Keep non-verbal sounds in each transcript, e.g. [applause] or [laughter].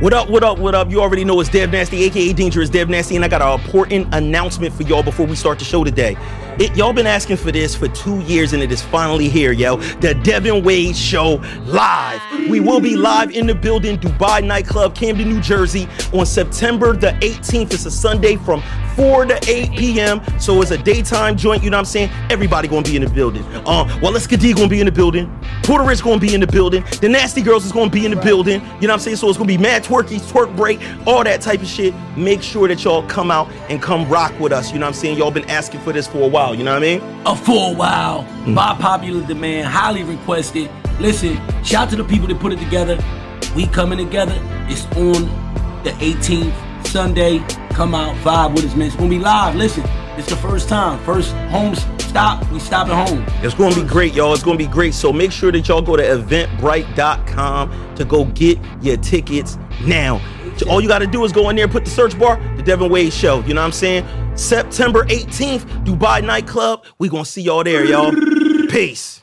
What up, what up, what up? You already know it's Dev Nasty, aka Dangerous Dev Nasty, and I got an important announcement for y'all before we start the show today. It, y'all been asking for this for two years, and it is finally here, yo. The Devin Wade Show live. We will be live in the building, Dubai Nightclub, Camden, New Jersey, on September the 18th. It's a Sunday from 4 to 8 p.m. So it's a daytime joint, you know what I'm saying? Everybody gonna be in the building. Um, Wallace Kadir gonna be in the building. Porter Rich gonna be in the building. The Nasty Girls is gonna be in the building. You know what I'm saying? So it's gonna be mad twerky, twerk break, all that type of shit. Make sure that y'all come out and come rock with us. You know what I'm saying? Y'all been asking for this for a while, you know what I mean? Uh, a full while mm. by popular demand, highly requested. Listen, shout out to the people that put it together. We coming together. It's on the 18th Sunday. Come out, vibe with us, man. It's gonna be live. Listen, it's the first time, first home stop. We stop at home. It's gonna be great, y'all. It's gonna be great. So make sure that y'all go to eventbrite.com to go get your tickets now. So all you gotta do is go in there, and put the search bar, the Devin Wade Show. You know what I'm saying? September 18th, Dubai Nightclub. We gonna see y'all there, y'all. [laughs] Peace.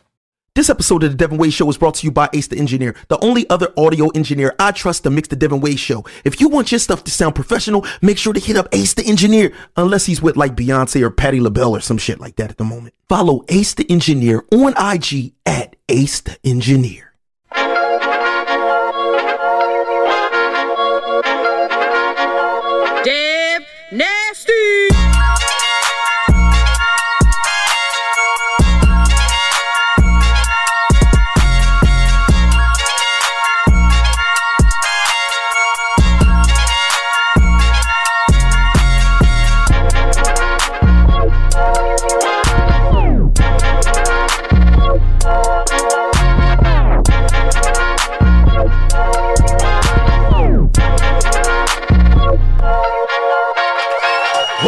This episode of the Devin Wade Show is brought to you by Ace the Engineer, the only other audio engineer I trust to mix the Devin Wade Show. If you want your stuff to sound professional, make sure to hit up Ace the Engineer, unless he's with like Beyonce or Patti LaBelle or some shit like that at the moment. Follow Ace the Engineer on IG at Ace the Engineer.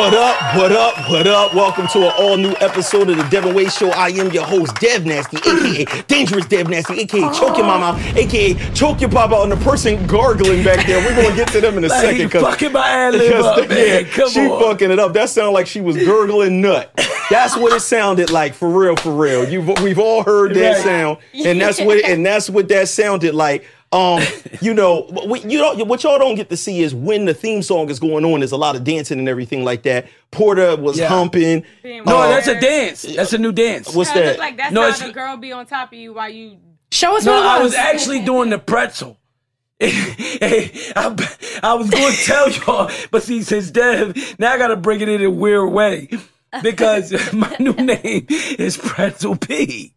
What up, what up, what up? Welcome to an all new episode of the Devin Wade Show. I am your host, Dev Nasty, aka [clears throat] Dangerous Dev Nasty, aka oh. Choke Your Mama, aka Choke Your Papa, and the person gargling back there. We're going to get to them in a Like, second. he fucking my ad lib up, man. Come she on. fucking it up. That sounded like she was gurgling nut. That's what it sounded like, for real, for real. You, we've all heard that Right. sound, and that's [laughs] what and that's what that sounded like. Um, you know, what you don't, what y'all don't get to see is when the theme song is going on. There's a lot of dancing and everything like that. Porter was Yeah. humping. Being No, weird. that's a dance. That's a new dance. What's It that? look like that's No, how it's- the girl be on top of you while you. Show us No, what I was. was actually doing the pretzel. [laughs] Hey, I, I was going to tell y'all, but see, since Dev, now I got to bring it in a weird way because [laughs] my new name is Pretzel P,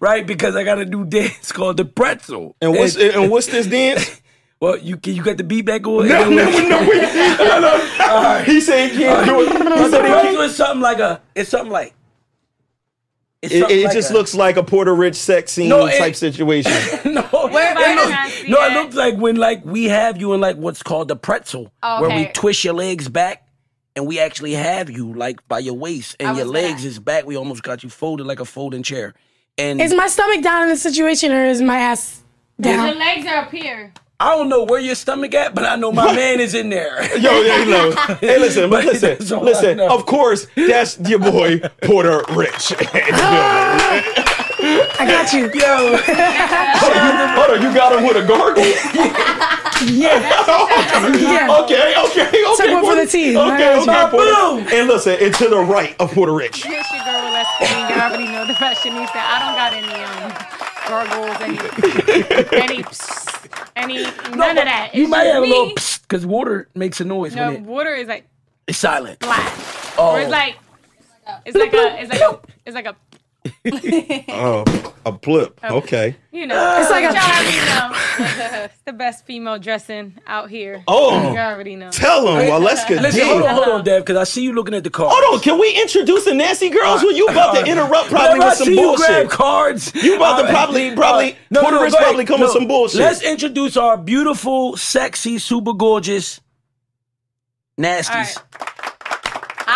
right? Because I got a new dance called the Pretzel. And what's and what's this dance? [laughs] well, you you got the beat back on. No, no, no, wait. no, no. He said he can't do it. He said the he can't. is something like a. It's something like. It's It, it like just a- looks like a Porter Rich sex scene No, it- type situation. [laughs] no, Where it looks- trying to see no, it looks like when like we have you in like what's called the pretzel, Oh, where we twist your legs back, and we actually have you like by your waist, and your was legs is back. We almost got you folded like a folding chair, and Is my stomach down in this situation or is my ass The down? legs are up here. I don't know where your stomach at, but I know my man is in there. [laughs] Yo, yeah, you [laughs] know. Hey, listen, but But listen, that's listen. Of course, that's your boy Porter Rich. [laughs] I got you. Yo, [laughs] Hold on, you got him with a gargle? [laughs] Yeah. [laughs] yeah. Okay, okay, okay. Took one for the team. I Okay, got okay, Boom. And listen, and to the right of Porter Rich. Here's your girl with less skin. You already know the fashionista. I don't got any um gargles, any any psst, any none of that. You It's might just have a me. little because water makes a noise No, when it, water is like it's silent. flat. Oh, Or it's like it's like a it's like a it's like a [laughs] Oh, a blip. Okay. you know. It's like a- y'all already [laughs] know. it's [laughs] the best female dressing out here. Oh. You already know. Tell them. Well, let's get listen, deep. hold on, hold on, Dev, because I see you looking at the card. Hold on, can we introduce the nasty girls? Well, you about to interrupt probably with some see you grab bullshit. cards. You about to probably- probably- no, Porter no, Rich go probably come with some bullshit. Let's introduce our beautiful, sexy, super gorgeous nasties.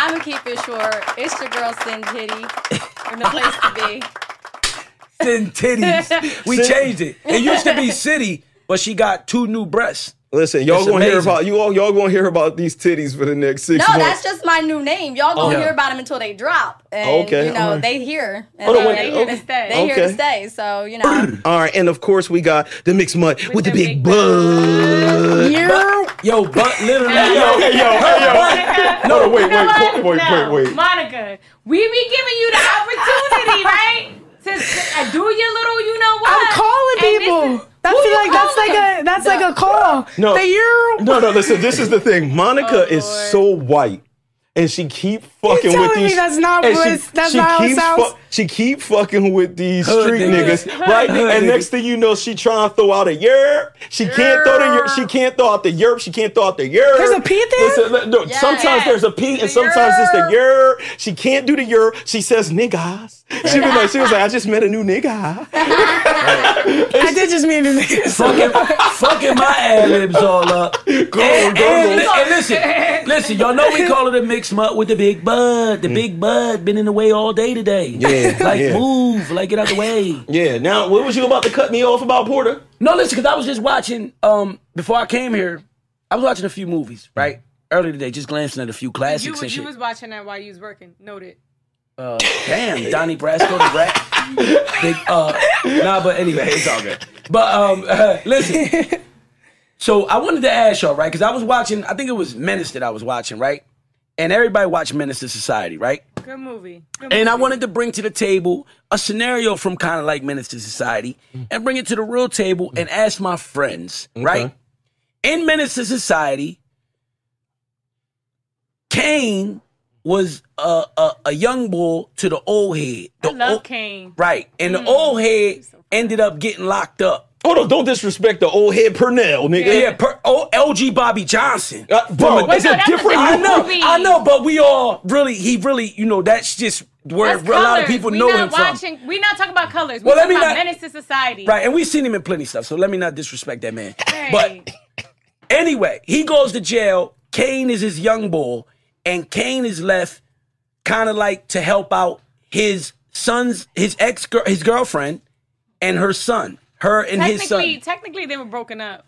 All I'm gonna keep it short. It's your girl Sin Titty from the place to be. Thin titties. We Sin- changed it. It used to be city, but she got two new breasts. Listen, y'all It's gonna hear about you all. Y'all gonna hear about these titties for the next six No, months. that's just my new name. Y'all gonna Oh. hear about them until they drop. And, Okay, You know, alright. they here. And Hold on, they, wait, they, here to stay. they here to Okay. stay. So you know. [clears throat] All right, and of course we got the mixed mud with, the, big, big bud. Yeah. Yo, but literally, [laughs] Yo, hey, yo, hey, yo. Monica, No, wait, wait, what? wait, wait, No, wait, wait. Monica, we be giving you the opportunity, right? To uh, do your little, you know what? I'm calling And this people. Is- That's Who like that's like calling? a that's like a call. No. The euro. No, no, listen, this is the thing. Monica Oh, is Lord. so white. And she keep fucking telling with me these. that's not and what she, it's- that's she not how it keeps sounds? she keep fucking with these Hood street niggas. niggas, right? Hood and niggas. next thing you know, she trying to throw out a yerp. She can't throw the yerp. She can't throw out the yerp. She can't throw out the yerp. There's a P there? Listen, li- no, Yes. sometimes there's a P and The sometimes it's the yerp. yerp. She can't do the yerp. She says niggas. [laughs] She be like, she was like, I just met a new nigga. I did just mean to [laughs] fucking, fucking my ad libs all up. And, Go, and, go, and go. listen, listen, y'all know we call it a mixed mud with the big bud. The big bud been in the way all day today. Yeah, [laughs] like yeah. move, like get out the way. Yeah. Now, what was you about to cut me off about Porter? No, listen, because I was just watching. Um, before I came here, I was watching a few movies. Right earlier today, just glancing at a few classics You, and was- shit. you was watching that while you was working. Noted. Uh, damn, Donnie Brasco, the rat. Big, uh, nah, but anyway, it's all good. But um, [laughs] listen. So I wanted to ask y'all, right? Because I was watching. I think it was Menace that I was watching, right? And everybody watched Menace to Society, right? Good movie. Good And I wanted to bring to the table a scenario from kind of like Menace to Society mm. and bring it to the real table and mm. ask my friends, right? In Menace to Society, Caine was a, a, a young bull to the old head. The I love old- Caine. Right. And the mm. old head ended up getting locked up. Hold on, don't disrespect the old head Pernell, nigga. Yeah, per, oh, LG Bobby Johnson. Uh, bro, Wait, it's a that's a different. I know, movie. I know, but we all really, he really, you know, that's just where That's a lot of people we know not him from. watching, We're not talking about colors. We're Well, let talking me about not- Menace to Society. Right, and we've seen him in plenty stuff, so let me not disrespect that man. Hey. But anyway, he goes to jail. Caine is his young bull, and Caine is left kind of like to help out his son's, his ex, his girlfriend, and her son, her and his technically, son. technically, they were broken up.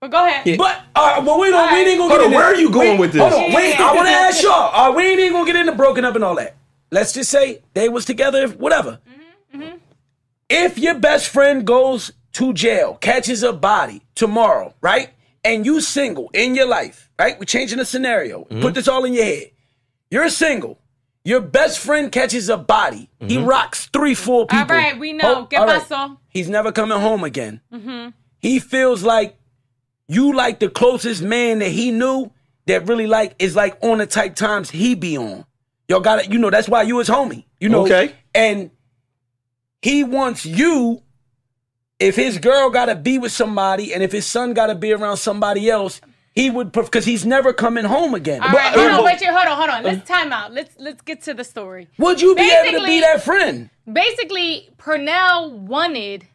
But go ahead. But uh, but we don't. We ain't gonna Hold get on, into where are you going wait, with this? Hold on, wait. Yeah. I want to ask y'all. Uh, we ain't even gonna get into broken up and all that. Let's just say they was together. Whatever. Mm-hmm, If your best friend goes to jail, catches a body tomorrow, right, and you single in your life, right? We're changing the scenario. Mm-hmm. Put this all in your head. You're single. Your best friend catches a body. He Mm-hmm. rocks three, four people. All right, we know. ¿Qué all right. pasó? He's never coming home again. He feels like you like the closest man that he knew that really like is like on the type times he be on. Y'all got it. You know that's why you his homie. You know. Okay. And he wants you. If his girl got to be with somebody, and if his son got to be around somebody else, he would because he's never coming home again. All right, But- hold on, but- wait, you- hold on, hold on. Uh, let's time out. Let's let's get to the story. Would you be able to be that friend? Basically, Pernell wanted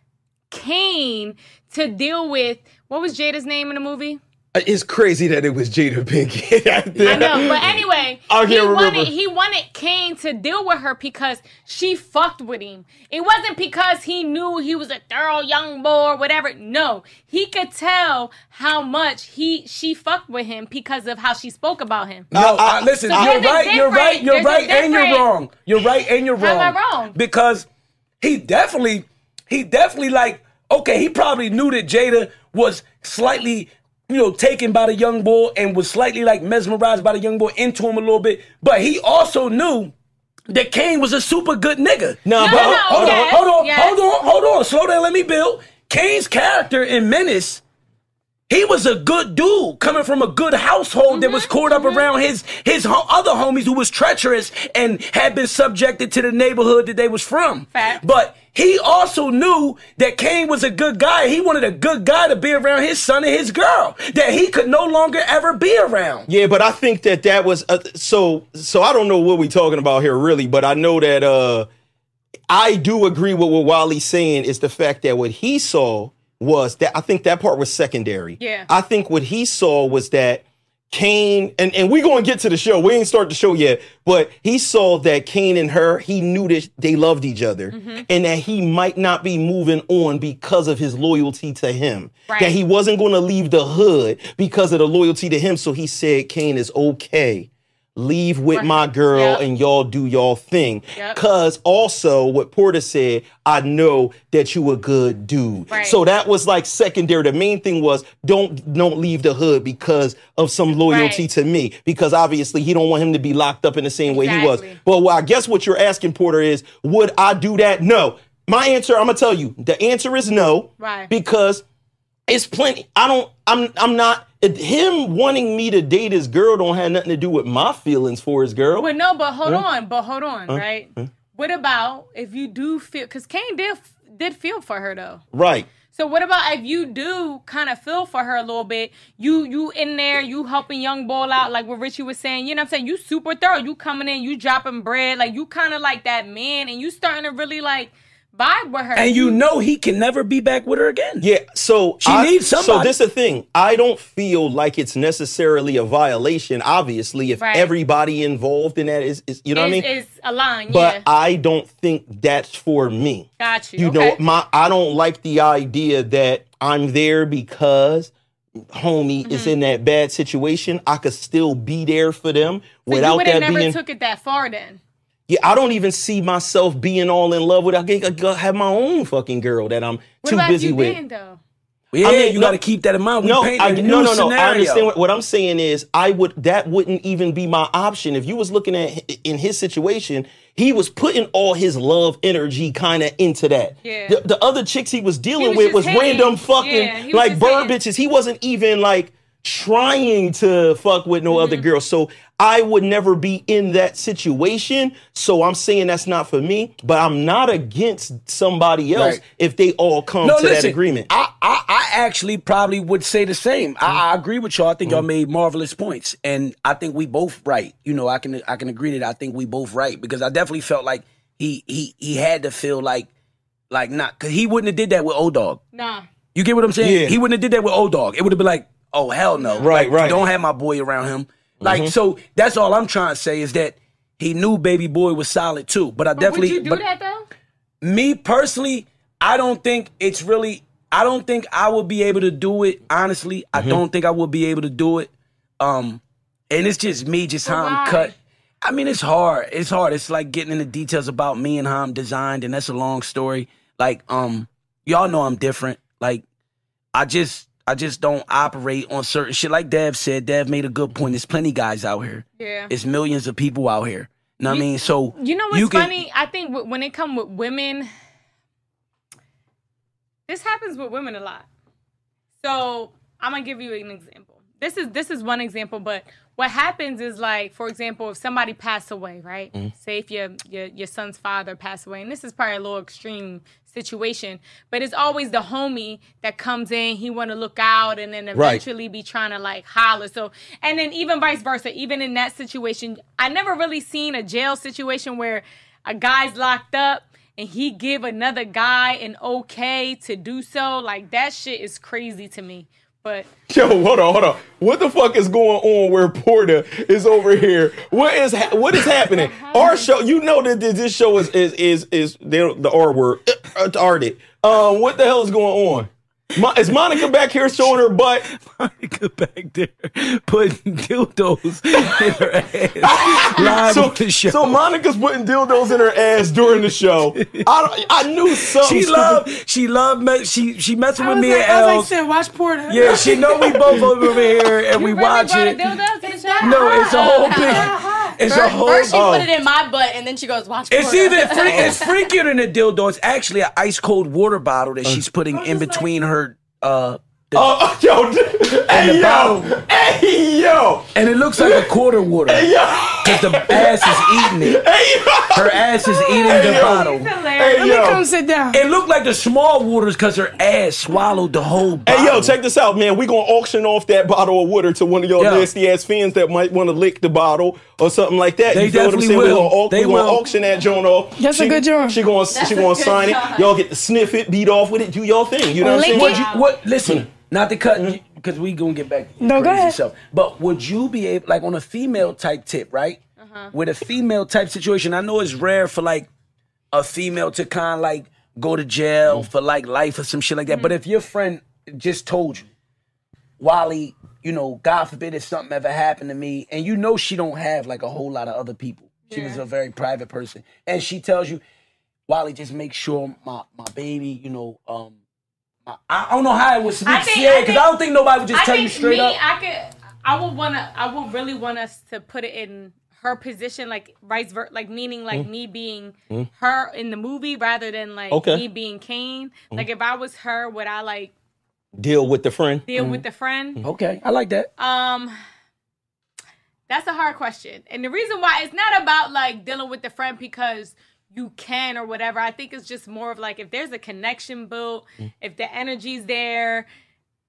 Caine to deal with what was Jada's name in the movie? It's crazy that it was Jada Pinkett. I know, but anyway, I he remember. wanted he wanted Caine to deal with her because she fucked with him. It wasn't because he knew he was a thorough young boy or whatever. No, he could tell how much he she fucked with him because of how she spoke about him. No, I, listen, So you're right, you're right, you're right, and you're wrong. You're right, and you're How wrong. am I wrong? Because he definitely, he definitely like, okay, he probably knew that Jada was slightly, you know, taken by the young boy and was slightly like mesmerized by the young boy into him a little bit, but he also knew that Caine was a super good nigga. Nah, No, but no, no. hold yes, on, hold on, yes. hold on, hold on. Slow down, let me build. Kane's character in Menace, he was a good dude coming from a good household that was Mm-hmm, up around his his ho- other homies who was treacherous and had been subjected to the neighborhood that they was from. Fact. But he also knew that Caine was a good guy. He wanted a good guy to be around his son and his girl that he could no longer ever be around. Yeah, but I think that that was uh, so. So I don't know what we're talking about here, really. But I know that uh, I do agree with what Wally's saying is the fact that what he saw was that I think that part was secondary. Yeah. I think what he saw was that Caine and and we going to get to the show. We ain't start the show yet, but he saw that Caine and her, he knew that they loved each other, Mm-hmm. and that he might not be moving on because of his loyalty to him. Right. That he wasn't going to leave the hood because of the loyalty to him. So he said, Caine is okay. Leave with Right. my girl Yep. and y'all do y'all thing. Yep. Cause also what Porter said, I know that you a good dude. Right. So that was like secondary. The main thing was don't don't leave the hood because of some loyalty Right. to me. Because obviously he don't want him to be locked up in the same way he was. But well, I guess what you're asking, Porter, is would I do that? No. My answer, I'm gonna tell you, the answer is no. Right. Because it's plenty. I don't. I'm. I'm not. him wanting me to date his girl don't have nothing to do with my feelings for his girl. But no, but hold on, but hold on, right? What about if you do feel? Because Kane did did feel for her though. right. So what about if you do kind of feel for her a little bit? You you in there, you helping young ball out, like what Richie was saying. You know what I'm saying? You super thorough. You coming in, you dropping bread, like you kind of like that man, and you starting to really like vibe with her. And you know he can never be back with her again. Yeah. So She I- needs So this is the thing. I don't feel like it's necessarily a violation. Obviously, if Right. everybody involved in that is, is you know what I mean. Is a line, but yeah. I don't think that's for me. Got you. You okay. know, my I don't like the idea that I'm there because homie is Mm-hmm. in that bad situation. I could still be there for them So without would have that never being. took it that far then. Yeah, I don't even see myself being all in love with. I think I have my own fucking girl that I'm What too about busy you with. then though? Yeah, I mean, you no- got to keep that in mind. We No, painting I, a new no, no, no. scenario. I understand what, what I'm saying is I would that wouldn't even be my option if you was looking at in his situation. He was putting all his love energy kind of into that. Yeah. The, the other chicks he was dealing was with was hating. random fucking Yeah, like bird hating. bitches. He wasn't even like trying to fuck with no other Mm-hmm. girl. So I would never be in that situation. So I'm saying that's not for me. But I'm not against somebody else Right. if they all come no, to listen, that agreement. I, I, I actually probably would say the same. I, I agree with y'all. I think y'all made marvelous points, and I think we both right. You know, I can I can agree that I think we both right because I definitely felt like he he he had to feel like like not because he wouldn't have did that with old Dog. Nah. You get what I'm saying? Yeah. He wouldn't have did that with old Dog. It would have been like, oh hell no, Right, Like, right. Don't have my boy around him. Like so, that's all I'm trying to say is that he knew Baby Boy was solid too. But I But definitely, would you do but that though? me personally, I don't think it's really. I don't think I would be able to do it. Honestly, Mm-hmm. I don't think I would be able to do it. Um, and it's just me, just how? I'm cut. I mean, it's hard. It's hard. It's like getting into details about me and how I'm designed, and that's a long story. Like, um, y'all know I'm different. Like, I just, I just don't operate on certain shit. Like Dev said, Dev made a good point. There's plenty guys out here. Yeah. It's millions of people out here. Know what I mean? So You know what's you can- funny? I think w- when it come with women, this happens with women a lot. So I'm gonna give you an example. This is this is one example, but what happens is like, for example, if somebody passed away, right? Mm-hmm. Say if your, your your son's father passed away, and this is probably a little extreme situation, but it's always the homie that comes in. He want to look out, and then eventually be trying to like holler. So, and then even vice versa. Even in that situation, I never really seen a jail situation where a guy's locked up and he give another guy an okay to do so. Like that shit is crazy to me. But Yo, hold on, hold on. What the fuck is going on where Porter is over here? What is ha- what is [laughs] happening? Our show, you know that this show is is is is the, the R word, uh, retarded. Um, what the hell is going on? Mo- is Monica back here showing her butt? Monica back there putting dildos in her ass [laughs] live So, on the show. so Monica's putting dildos in her ass during the show. I I knew something. she stupid- love she love me, she she messing I with me like, and I was like, Els. "Sid, watch Porter. yeah, she know we both over here and we really watch brought a it. dildo to the show? No, it's a whole [laughs] big. Uh-huh. It's a First, whole. first she oh. put it in my butt, and then she goes, "Watch." It's Porter." either free, [laughs] it's freakier than a dildo. It's actually an ice cold water bottle that she's putting in between her. Uh, the, Oh, yo, hey yo, bottle. hey yo, and it looks like a quarter water Hey, yo, because the ass is eating it. hey. Her ass is eating the yo. bottle. Hey Let me yo. come sit down. It looked like the small waters because her ass swallowed the whole bottle. Hey yo, check this out, man. We gonna auction off that bottle of water to one of your Yeah. nasty ass fans that might want to lick the bottle or something like that. They you feel what I'm definitely saying? We will. gonna, au- They we gonna will. auction that joint off. That's a good joint. She gonna she gonna sign good it. Y'all get to sniff it, beat off with it, do your thing. You know what I'm saying? it. Would you, what? Listen, not to cut mm-hmm. Because we gonna get back. To your No, go crazy ahead. Self. But would you be able, like, on a female type tip, right? Uh-huh. With a female type situation, I know it's rare for like a female to kind of like go to jail mm. for like life or some shit like that. But mm. if your friend just told you, Wally, you know, God forbid if something ever happened to me, and you know she don't have like a whole lot of other people. She was a very private person, and she tells you, Wally, just make sure my my baby, you know, um, my, I, I don't know how it was I think- said I because think- I don't think nobody would just I tell you straight me, up. I could. I would wanna. I would really want us to put it in her position, like vice versa, like meaning like mm. me being mm. her in the movie rather than like Okay. me being Caine. Mm. Like if I was her, would I like Deal with the friend. deal with the friend? okay, I like that. Um, that's a hard question, and the reason why it's not about like dealing with the friend because you can or whatever. I think it's just more of like if there's a connection built, mm-hmm. if the energy's there.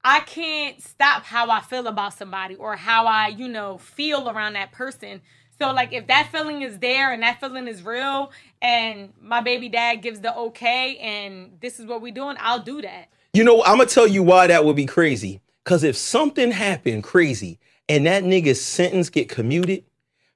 I can't stop how I feel about somebody or how I, you know, feel around that person. So like if that feeling is there and that feeling is real and my baby dad gives the okay and this is what we're doing, I'll do that. You know, I'm gonna tell you why that would be crazy. Cause if something happened crazy and that nigga's sentence get commuted,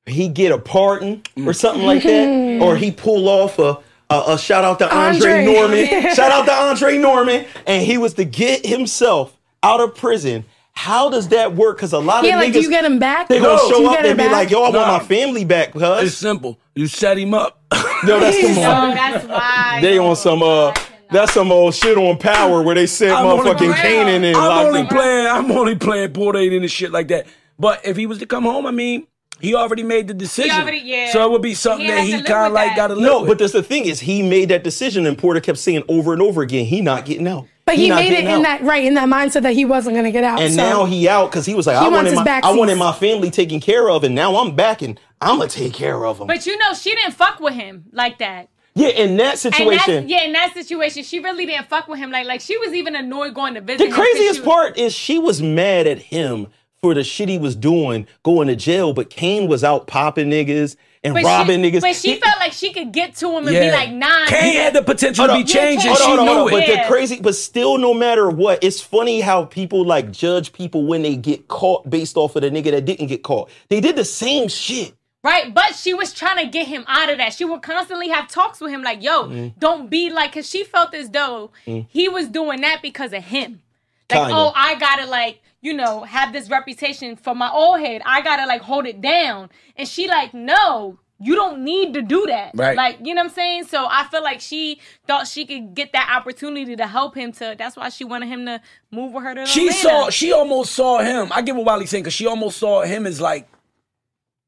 he get a pardon or something like that, [laughs] or he pull off a a, a shout out to Andre, Andre. Norman, [laughs] shout out to Andre Norman, and he was to get himself out of prison. How does that work? Cause a lot Yeah, of like niggas do you get him back? they gonna No. Show up and be back? like, yo, I Nah. want my family back, It's simple. You set him up. [laughs] Yo, that's some So uh, that's why they on some uh that's some old shit on power where they sent I'm only motherfucking playing- Kanan and I'm only him. playing. I'm only playing Port Eight and shit like that. But if he was to come home, I mean, he already made the decision. already- yeah. So it would be something He that he kind of like got to live No, with. but that's the thing is he made that decision and Porter kept saying over and over again, he not getting out. But he, not made it in out. that right in that mindset that he wasn't gonna get out. And so. now he out because he was like, He I wanted my back I wanted my family taken care of, and now I'm back and I'm gonna take care of them. But you know, she didn't fuck with him like that. yeah, in that And that's, situation, yeah, in that situation, she really didn't fuck with him. Like, like she was even annoyed going to visit. the him 'cause craziest she was- part is she was mad at him for the shit he was doing, going to jail. But Caine was out popping niggas and But robbing she, niggas. But she He- felt like she could get to him and yeah. be like, nah. Caine had the potential to be changed, and she hold on, hold knew on. it. But the Yeah. crazy, but still, no matter what, it's funny how people like judge people when they get caught based off of the nigga that didn't get caught. They did the same shit. Right, but she was trying to get him out of that. She would constantly have talks with him, like, "Yo, Mm-hmm. don't be like," because she felt as though he was doing that because of him. Like, Kinda. oh, I gotta like, you know, have this reputation for my old head. I gotta like hold it down. And she like, no, you don't need to do that. Right. Like, you know what I'm saying? So I feel like she thought she could get that opportunity to help him. To that's why she wanted him to move with her to She Atlanta. saw. She almost saw him. I get what Wiley's saying because she almost saw him as like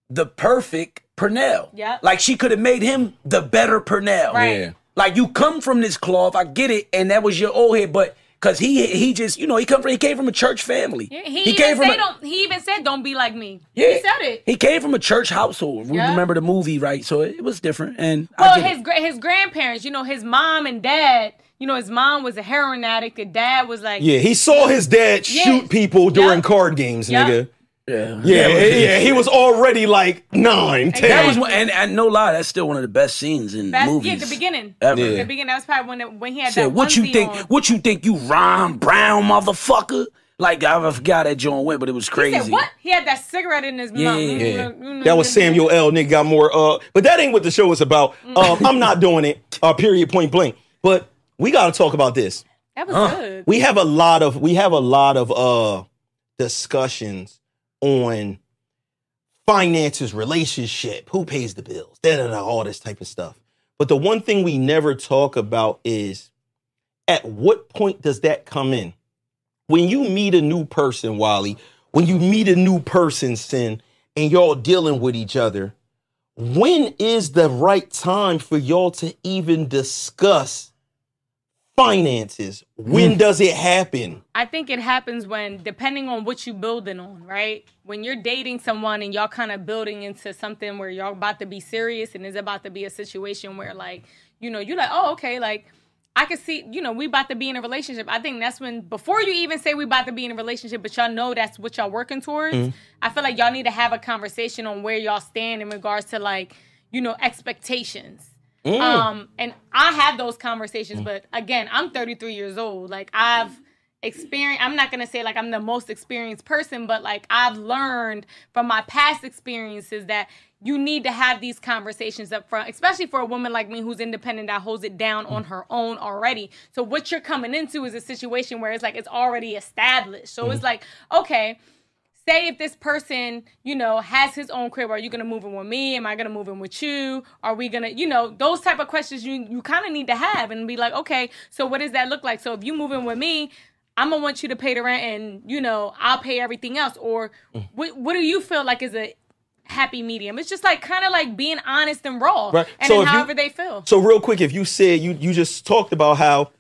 the perfect Pernell. Yeah. Like she could have made him the better Pernell. Right. Yeah. Like you come from this cloth. I get it, and that was your old head, but. Cause he he just you know he come from he came from a church family. Yeah, he, he came from a, don't, he even said, "Don't be like me." yeah, He said it. He came from a church household. We Yeah. remember the movie, right? So it, it was different. And I Well, get his gra- his grandparents, you know, his mom and dad. You know, his mom was a heroin addict. The dad was like, Yeah, he saw his dad Yeah. shoot people during Yup. card games, Yup. nigga. Yeah, Yeah, That was- yeah, he was already like nine, ten. That was one, and, and no lie, that's still one of the best scenes in That's, movies. yeah, the beginning. Ever. Yeah. The beginning. That was probably when it, when he had Said, that what you onesie think? on. What you think? You Ron Brown motherfucker? Like I forgot that John went, but it was He crazy. said what? He had that cigarette in his Yeah, mouth. yeah, Yeah. Mm-hmm. That was Samuel L. Nigga got more. Uh, but that ain't what the show is about. Um, I'm not doing it. Uh, period. Point blank. But we got to talk about this. That was good. We have a lot of we have a lot of uh discussions on finances, relationship, who pays the bills, da da da, all this type of stuff. But the one thing we never talk about is at what point does that come in? When you meet a new person, Wally, when you meet a new person, Sin, and y'all dealing with each other, when is the right time for y'all to even discuss finances? Mm. When does it happen? I think it happens when, depending on what you building on, right? When you're dating someone and y'all kind of building into something where y'all about to be serious and it's about to be a situation where, like, you know, you're like, oh, okay, like, I can see, you know, we about to be in a relationship. I think that's when, before you even say we about to be in a relationship, but y'all know that's what y'all working towards. Mm. I feel like y'all need to have a conversation on where y'all stand in regards to like, you know, expectations. Mm. Um, and I have those conversations, mm. but again, I'm 33 years old. Like I've experienced. I'm not gonna say like I'm the most experienced person, but like I've learned from my past experiences that you need to have these conversations up front, especially for a woman like me who's independent that holds it down mm. on her own already. So what you're coming into is a situation where it's like it's already established. So it's like, okay, say if this person, you know, has his own crib, are you gonna move in with me? Am I gonna move in with you? Are we gonna, you know, those type of questions you you kind of need to have and be like, okay, so what does that look like? So if you move in with me, I'm gonna want you to pay the rent, and you know, I'll pay everything else. Or mm. what what do you feel like is a happy medium? It's just like kind of like being honest and raw, Right. and So if you- however they feel. So real quick, if you said you you just talked about how,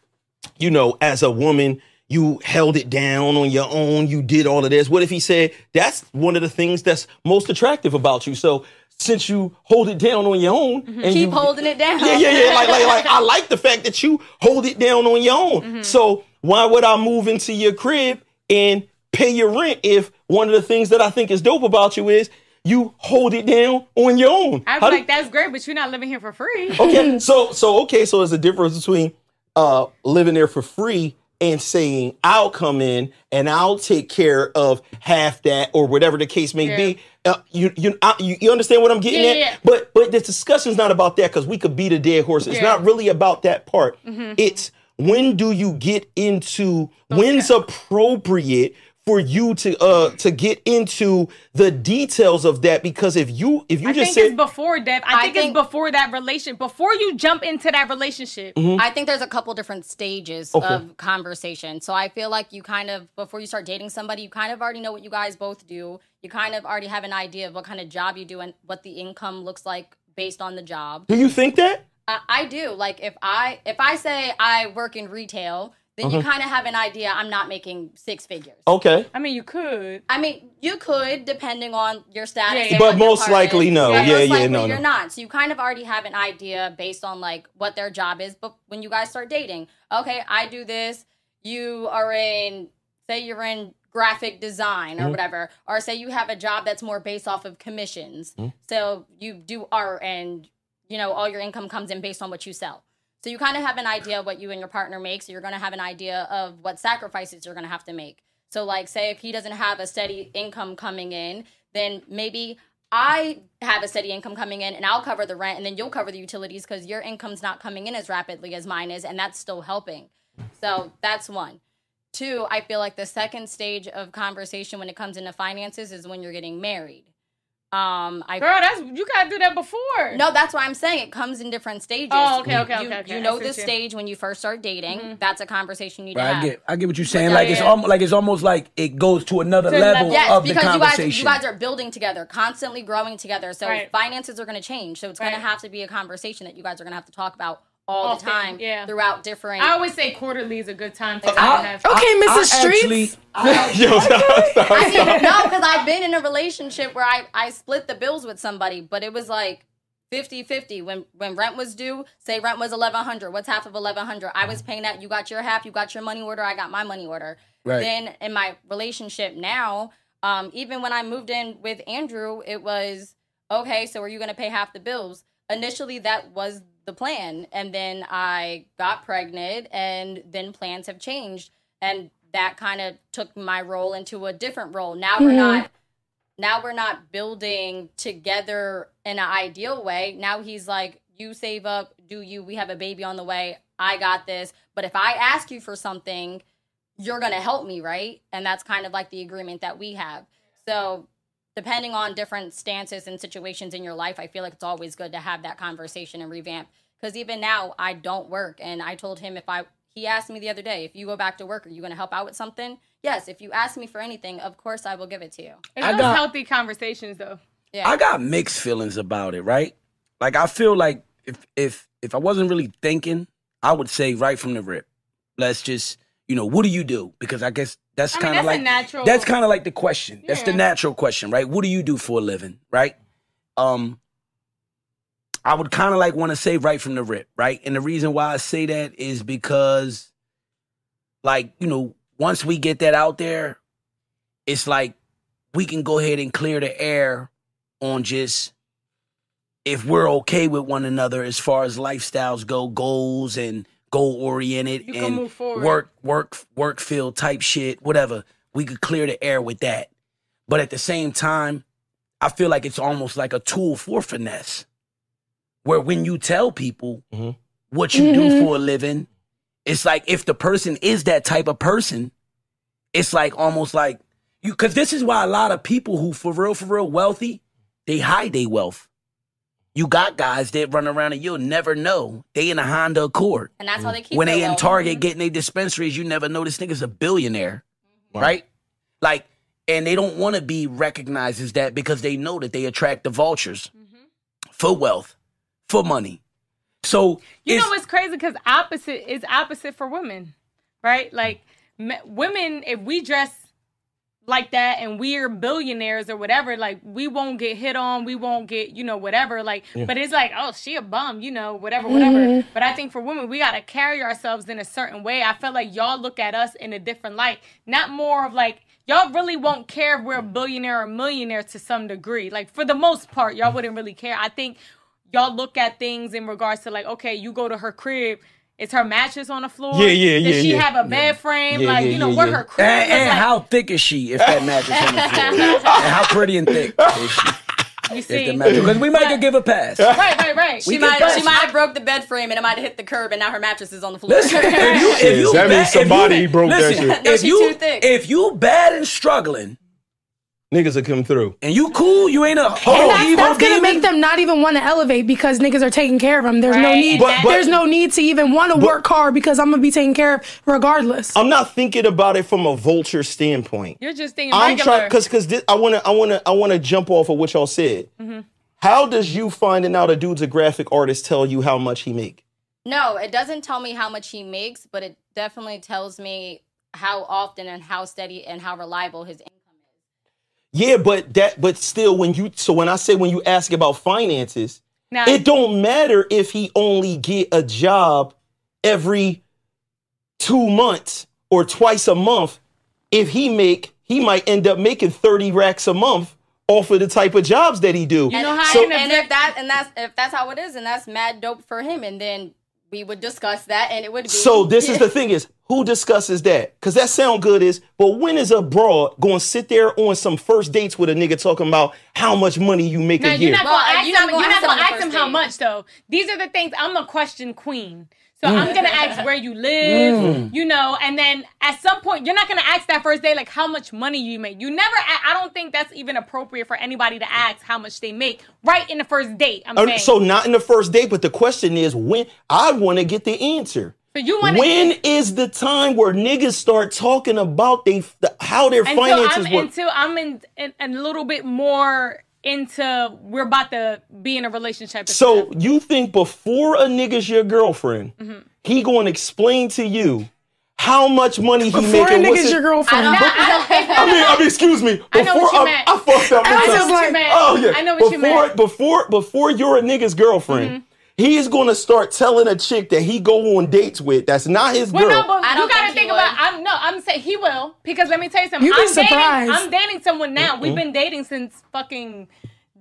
you know, as a woman, you held it down on your own, you did all of this. What if he said that's one of the things that's most attractive about you? So since you hold it down on your own and Keep you, holding it down. yeah, yeah, yeah. Like, like, like, I [laughs] like the fact that you hold it down on your own. Mm-hmm. So why would I move into your crib and pay your rent if one of the things that I think is dope about you is you hold it down on your own? I How was do- like, that's great, but you're not living here for free. okay, [laughs] so so okay, so there's a difference between uh living there for free and saying I'll come in and I'll take care of half that or whatever the case may be. Uh, you you, I, you you understand what I'm getting Yeah, at? yeah, yeah. But but the discussion's not about that because we could beat a dead horse. It's Yeah. Mm-hmm. not really about that part. It's when do you get into when's appropriate for you to uh to get into the details of that because if you if you I just think it's said before Dev. I, I think, think- it's before that relation. Before you jump into that relationship. Mm-hmm. I think there's a couple different stages of conversation. So I feel like you kind of before you start dating somebody, you kind of already know what you guys both do. You kind of already have an idea of what kind of job you do and what the income looks like based on the job. do you think that? I, I do. Like if I if I say I work in retail, then you kind of have an idea I'm not making six figures. Okay. I mean, you could. I mean, you could depending on your status. Yeah, yeah. But most likely no. But Yeah, most yeah, likely no, You're not. So you kind of already have an idea based on like what their job is. But when you guys start dating, okay, I do this. You are in, say, you're in graphic design or Mm-hmm. whatever, or say you have a job that's more based off of commissions. Mm-hmm. So you do art and you know all your income comes in based on what you sell. So you kind of have an idea of what you and your partner make. So you're going to have an idea of what sacrifices you're going to have to make. So like say if he doesn't have a steady income coming in, then maybe I have a steady income coming in and I'll cover the rent and then you'll cover the utilities because your income's not coming in as rapidly as mine is and that's still helping. So that's one. Two, I feel like the second stage of conversation when it comes into finances is when you're getting married. Um, I Girl, that's you gotta do that before. no, that's why I'm saying it comes in different stages. Oh, okay, okay, you, okay, okay. You know see the you- stage when you first start dating. That's a conversation you need Right, to I get, I get what you're saying. Yeah, Like it's almost like it's almost like it goes to another To level level. Yes, of the because you guys conversation. you guys are building together, constantly growing together. So Right. finances are going to change. So it's going Right. to have to be a conversation that you guys are going to have to talk about all Often, the time yeah. throughout different. I always say quarterly is a good time to I- kind of have. Okay, I Mrs. Streets. actually- [laughs] I- Yo, stop, stop, I stop. mean, no, because I've been in a relationship where I, I split the bills with somebody, but it was like 50 50. When when rent was due, say rent was 1100 What's half of 1100 I was paying that. You got your half, you got your money order, I got my money order. Right. Then in my relationship now, um, even when I moved in with Andrew, it was okay, so are you going to pay half the bills? Initially, that was the plan. And then I got pregnant, and then plans have changed. And that kind of took my role into a different role. Now we're mm-hmm. not now we're not building together in an ideal way. Now he's like, you save up, do you? We have a baby on the way. I got this. But if I ask you for something, you're going to help me, right? And that's kind of like the agreement that we have. So, depending on different stances and situations in your life, I feel like it's always good to have that conversation and revamp. Because even now, I don't work. And I told him if I, he asked me the other day, if you go back to work, are you going to help out with something? Yes. If you ask me for anything, of course I will give it to you. It's I those got- healthy conversations though. Yeah. I got mixed feelings about it, right? Like I feel like if if if I wasn't really thinking, I would say right from the rip, let's just you know what do you do? Because I guess that's I mean, kind of like natural- that's kind of like the question. That's the natural question, right? What do you do for a living, right? Um, I would kind of like want to say right from the rip, right? And the reason why I say that is because, like you know, once we get that out there, it's like we can go ahead and clear the air on just if we're okay with one another as far as lifestyles go, goals and goal oriented and work work work field type shit, whatever. We could clear the air with that. But at the same time, I feel like it's almost like a tool for finesse. Where when you tell people Mhm. what you do for a living, it's like if the person is that type of person, it's like almost like you because this is why a lot of people who for real, for real wealthy, they hide their wealth. You got guys that run around and you'll never know they in a Honda Accord. And that's how they keep when they in wealth. Target getting their dispensaries, you never know this nigga's a billionaire, mm-hmm. right? Like, and they don't want to be recognized as that because they know that they attract the vultures mm-hmm. for wealth, for money. So You it's- know what's crazy? Because opposite is opposite for women, right? Like me- women, if we dress like that and we're billionaires or whatever, like we won't get hit on, we won't get, you know, whatever. Like, but it's like, oh, she a bum, you know, whatever, whatever. Mm-hmm. But I think for women, we gotta carry ourselves in a certain way. I feel like y'all look at us in a different light, not more of like. Y'all really won't care if we're a billionaire or millionaire to some degree. Like for the most part, y'all wouldn't really care. I think y'all look at things in regards to like, okay, you go to her crib, is her mattress on the floor? Yeah, yeah, Does yeah, she yeah. have a bed frame? Yeah, like, yeah, you know, yeah, where yeah. her crib and, is and like, how thick is she if that mattress on the floor? [laughs] and how pretty and thick is she? you see. because we might could give a pass. Right, right, right. She might, can she might have broke the bed frame and it might have hit the curb and now her mattress is on the floor. Listen, if you, if you That means bad- if you- somebody broke that shit. No, If you too thick. if you bad and struggling Niggas will come through. and you cool, you ain't a And whole that's, evil that's gonna demon. make them not even want to elevate because niggas are taking care of them. There's no need. But- but- there's no need to even want to work hard because I'm gonna be taken care of regardless. I'm not thinking about it from a vulture standpoint. You're just thinking I'm regular. trying because because I want to I want to I want to jump off of what y'all said. Mm-hmm. How does you finding out a dude's a graphic artist tell you how much he make? No, it doesn't tell me how much he makes, but it definitely tells me how often and how steady and how reliable his income is. Yeah, but that but still when you so when I say when you ask about finances, now, it don't matter if he only get a job every two months or twice a month. If he make he might end up making 30 racks a month off of the type of jobs that he do. You know how So- I And if that and that's if that's how it is, and that's mad dope for him, and then we would discuss that, and it would be. So this is the thing is who discusses that? Because that sound good is, but when is a broad going to sit there on some first dates with a nigga talking about how much money you make Now, a you're year? not Well, ask you're not him. gonna You're not ask him gonna ask him how date. much though. These are the things. I'm a question queen. So Mm. I'm gonna ask where you live, you know, and then at some point you're not gonna ask that first day like how much money you make. You never. I don't think that's even appropriate for anybody to ask how much they make right in the first date. I'm Uh, saying. so not in the first date, but the question is when I want to get the answer. So you want When is the time where niggas start talking about they the, how their until finances I'm work? until I'm in, in a little bit more into we're about to be in a relationship. so stuff. you think before a nigga's your girlfriend, Mm-hmm. he going to explain to you how much money he Before a making? what's nigga's your girlfriend. Nah, I don't- I mean, I mean, excuse me. Before I know what you I, meant. I fucked up. I my know what you meant. Oh yeah. I know what before, you meant. Mm-hmm. Before before you're a nigga's girlfriend, he's gonna start telling a chick that he go on dates with that's not his Well, girl. no, but I you don't gotta think he think about. would. I'm no, I'm saying he will because let me tell you something. You'd be I'm dating. surprised. I'm dating someone now. We've mm-hmm. been dating since fucking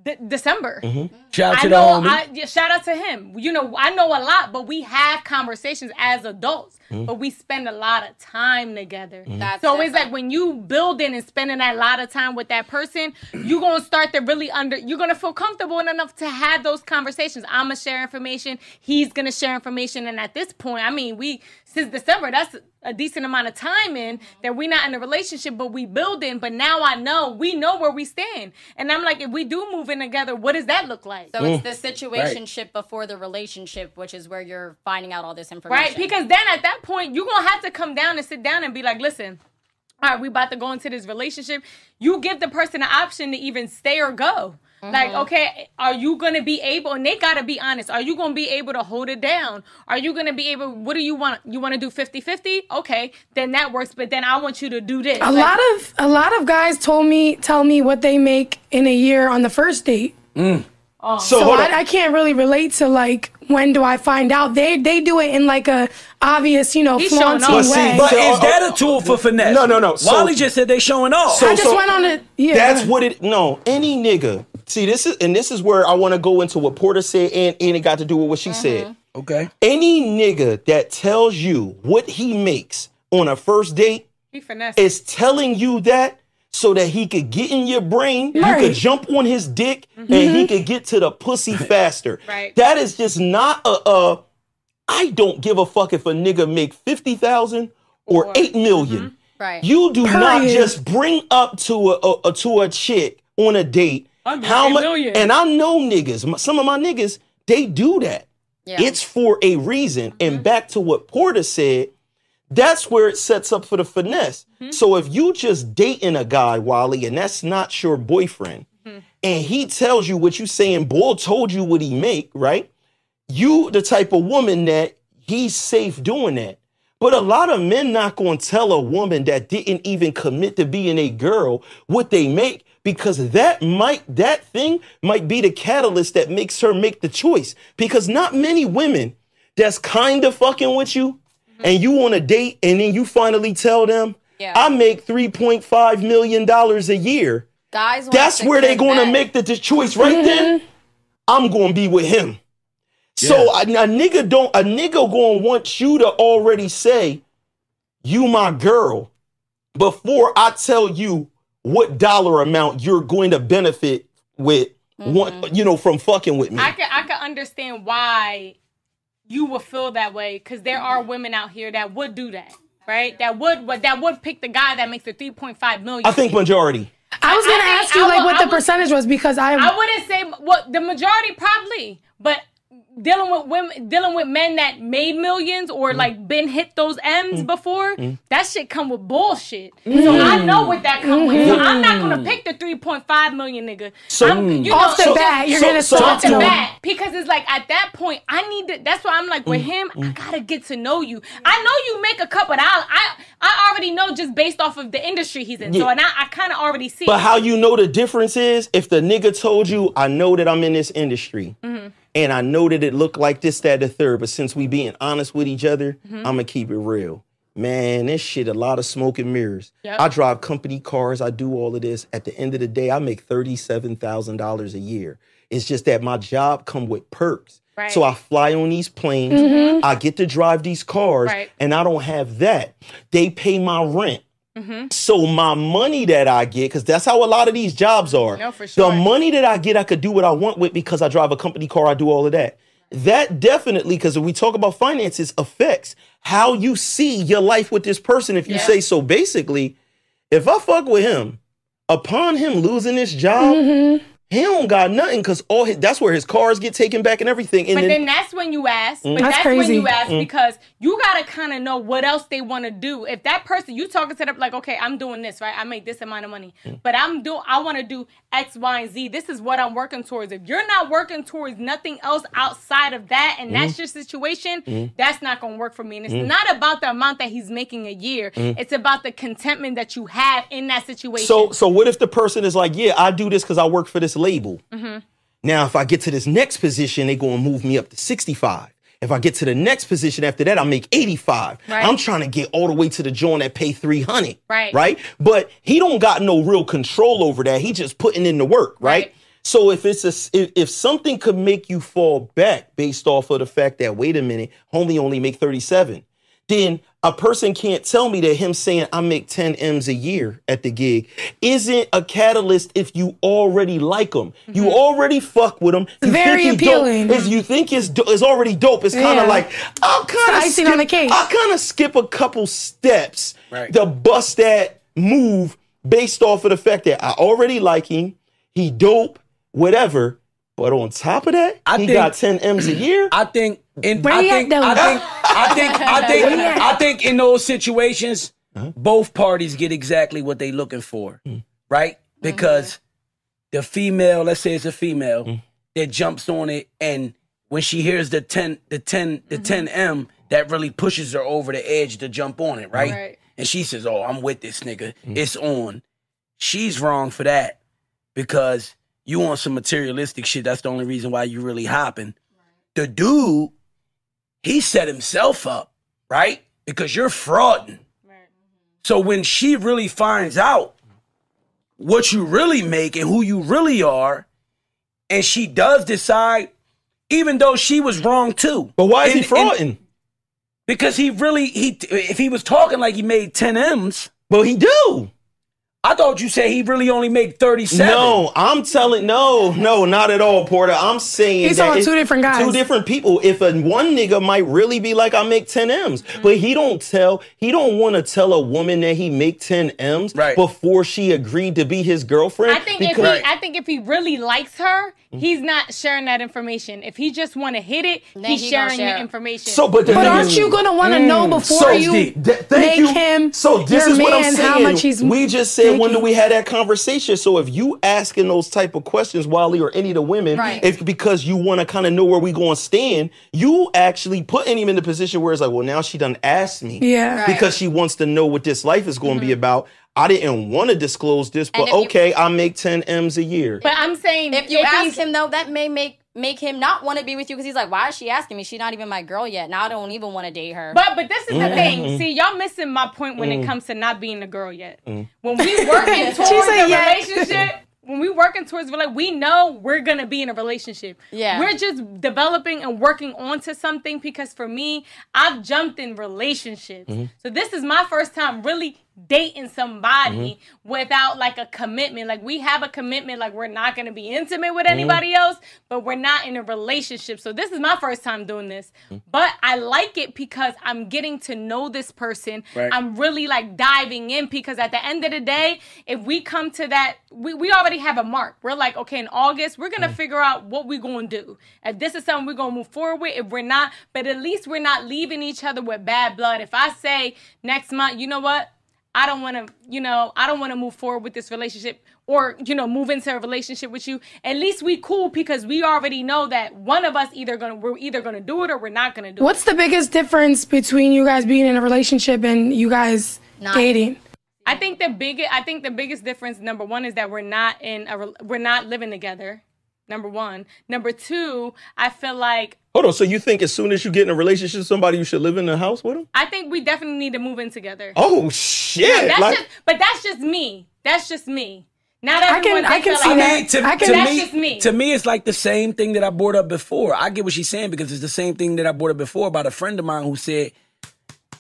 de- December. Mm-hmm. Shout out I to the know. homie. I, yeah, shout out to him. You know, I know a lot, but we have conversations as adults. Mm-hmm. But we spend a lot of time together. Mm-hmm. That's so it's like when you building and spending a lot of time with that person, you're gonna start to really under. You're gonna feel comfortable enough to have those conversations. I'm gonna share information. He's gonna share information. And at this point, I mean, we since December, that's a decent amount of time in that we're not in a relationship, but we building. But now I know we know where we stand. And I'm like, if we do move in together, what does that look like? So it's the situationship before the relationship, which is where you're finding out all this information. Right? Because then at that point, you're gonna have to come down and sit down and be like, listen, all right, we about to go into this relationship. You give the person an option to even stay or go. Like, okay, are you gonna be able? And they gotta be honest. Are you gonna be able to hold it down? Are you gonna be able? What do you want? You want to do 50-50? Okay, then that works. But then I want you to do this. A lot of a lot of guys told me tell me what they make in a year on the first date. so So. I, I can't really relate to like when do I find out? They they do it in like a obvious you know He's flaunting off. But see, way. But So, is uh, that uh, a tool for finesse? No, no, no. So- Wally just said they showing off. So- I just went on it. Yeah, That's what it. No, any nigga. See, this is and this is where I want to go into what Porter said, and and it got to do with what she mm-hmm. said. okay. Any nigga that tells you what he makes on a first date He finesse. is telling you that so that he could get in your brain, you could jump on his dick, and he mm-hmm. could get to the pussy [laughs] faster. Right. That is just not a. a I don't give a fuck if a nigga make fifty thousand or, Or- eight million. Mm-hmm. Right. You do not just bring up to a, a, a- to a chick on a date I'm how getting much. And I know niggas. Some of my niggas they do that. Yeah. It's for a reason. And mm-hmm. back to what Porter said, that's where it sets up for the finesse. Mm-hmm. So if you just dating a guy, Wally, and that's not your boyfriend, mm-hmm. and he tells you what you saying, Bull told you what he make, right? You the type of woman that he's safe doing that. But a lot of men not gonna tell a woman that didn't even commit to being a girl what they make because that might that thing might be the catalyst that makes her make the choice. Because not many women that's kind of fucking with you mm-hmm. and you on a date and then you finally tell them Yeah. I make 3.5 million dollars a year. Guys, want That's where they're going to back. make the, the choice right then. Mm-hmm. I'm going to be with him. So a, a nigga don't a nigga going to want you to already say you my girl before I tell you what dollar amount you're going to benefit with one mm-hmm. you know from fucking with me. I can I can understand why you would feel that way because there are women out here that would do that, right? That would that would pick the guy that makes the three point five million. I think majority. I was gonna think ask you I like would- what I the would- percentage was because I, I wouldn't say well the majority probably, but dealing with women dealing with men that made millions or Mm. like been hit those M's before, that shit come with bullshit. So I know what that come with. So I'm not gonna pick the 3.5 million nigga. So- I'm, you Off the so- bat, you're so- gonna so- talk off the bat because it's like at that point I need to. That's why I'm like Mm, with him. I gotta get to know you. I know you make a couple dollars. I I already know just based off of the industry he's in. So Yeah. and I, I kind of already see. But it. how you know the difference is if the nigga told you, I know that I'm in this industry Mm-hmm. And I know that it looked like this, that, the third, but since we being honest with each other, Mm-hmm. I'm gonna keep it real. Man, this shit a lot of smoke and mirrors. Yep. I drive company cars, I do all of this. At the end of the day, I make $37,000 a year. It's just that my job come with perks. Right. So I fly on these planes, I get to drive these cars, Right. and I don't have that. They pay my rent. Mm-hmm. So my money that I get, because that's how a lot of these jobs are. No, for sure. The money that I get, I could do what I want with because I drive a company car. I do all of that. That definitely, because when we talk about finances, affects how you see your life with this person. If you Yeah. say so, basically, if I fuck with him, upon him losing this job, Mm-hmm. He don't got nothing because all his, that's where his cars get taken back and everything. And But then, then that's when you ask. But That's that's, when crazy. you ask Mm. because you gotta kind of know what else they want to do. If that person you talking to them like, okay, I'm doing this, right? I make this amount of money, Mm. but I'm do I want to do X, Y, and Z. This is what I'm working towards. If you're not working towards nothing else outside of that, and Mm. that's your situation, that's not gonna work for me. And it's not about the amount that he's making a year. It's about the contentment that you have in that situation. Mm. so so what if the person is like, yeah, I do this because I work for this label. Mm-hmm. Now, if I get to this next position, they gonna move me up to 65. If I get to the next position after that, I make 85. Right. I'm trying to get all the way to the joint that pay 300. Right. Right? But he don't got no real control over that. He just putting in the work, right? Right. So if it's a if, if something could make you fall back based off of the fact that wait a minute, homie only make 37, then a person can't tell me that him saying I make 10 M's a year at the gig isn't a catalyst if you already like him. You mm-hmm. already fuck with him. You Very think he appealing. Dope. Is you think it's do- it's already dope. It's kind of Yeah. like I'll kind of icing on the cake. I kind of skip a couple steps Right. to bust that move based off of the fact that I already like him. He dope, whatever. But on top of that, I he think- got 10 M's a year. I think in Where I you at, think. I think [laughs] I think I [laughs] think Where? I think in those situations, uh-huh. both parties get exactly what they're looking for, mm. right? Because the female, let's say it's a female, mm. that jumps on it, and when she hears the ten, the ten, the ten M, that really pushes her over the edge to jump on it, right? Right. And she says, "Oh, I'm with this nigga. Mm. It's on." She's wrong for that because you want some materialistic shit. That's the only reason why you really hopping. The dude, he set himself up, right? Because you're frauding. So when she really finds out what you really make and who you really are, and she does decide, even though she was wrong too. but why is he And- and- frauding? because he really he if he was talking like he made 10 M's, But he do. I thought you said he really only made 37. No, I'm telling no, no, not at all, Porter. I'm saying He's that talking two different guys. Two different people. If a one nigga might really be like I make 10 M's, mm-hmm. but he don't tell he don't want to tell a woman that he make 10 M's Right. before she agreed to be his girlfriend. I think if he, because- I think if he really likes her, he's not sharing that information. If he just want to hit it, Then he's he sharing share the information. so, but the But thing aren't you gonna want to know mm. before So you deep. Th- thank make you. him So this your is what I'm saying. how much he's we just said when do we had that conversation? So if you asking those type of questions, Wally or any of the women, Right. if because you want to kind of know where we going to stand, you actually putting him in the position where it's like, well, now she done asked me, Yeah. Right. because she wants to know what this life is going to be mm-hmm. about. I didn't want to disclose this, but And if you- okay, I make 10 M's a year. but I'm saying If you he's- ask him though, that may make make him not want to be with you because he's like, why is she asking me? She's not even my girl yet. Now I don't even want to date her. But but this is Mm-hmm. the thing. See, y'all missing my point when it comes to not being a girl yet. Mm. When we working [laughs] towards a yet. relationship, when we working towards like we know we're gonna be in a relationship. Yeah. We're just developing and working onto something because for me, I've jumped in relationships. Mm-hmm. So this is my first time really dating somebody Mm-hmm. without like a commitment. Like we have a commitment, like we're not gonna be intimate with Mm-hmm. anybody else, but we're not in a relationship. So this is my first time doing this. Mm-hmm. But I like it because I'm getting to know this person. Right. I'm really like diving in because at the end of the day, if we come to that, we, we already have a mark. We're like, okay, in August, we're gonna figure out what we're gonna do. If this is something we're gonna move forward with, if we're not, but at least we're not leaving each other with bad blood. If I say next month, you know what? I don't want to, you know, I don't want to move forward with this relationship or, you know, move into a relationship with you. At least we cool because we already know that one of us either gonna we're either gonna do it or we're not gonna do it. What's the biggest difference between you guys being in a relationship and you guys Not- dating? I think the biggest I think the biggest difference number 1 is that we're not in a rel- we're not living together. Number 1. Number 2, I feel like Hold on. So you think as soon as you get in a relationship with somebody, you should live in the house with them? I think we definitely need to move in together. Oh shit! that's like, just but that's just me. That's just me. Not I everyone can- I can see like that. I to, I can- to That's me, just me. to me, it's like the same thing that I brought up before. I get what she's saying because it's the same thing that I brought up before about a friend of mine who said,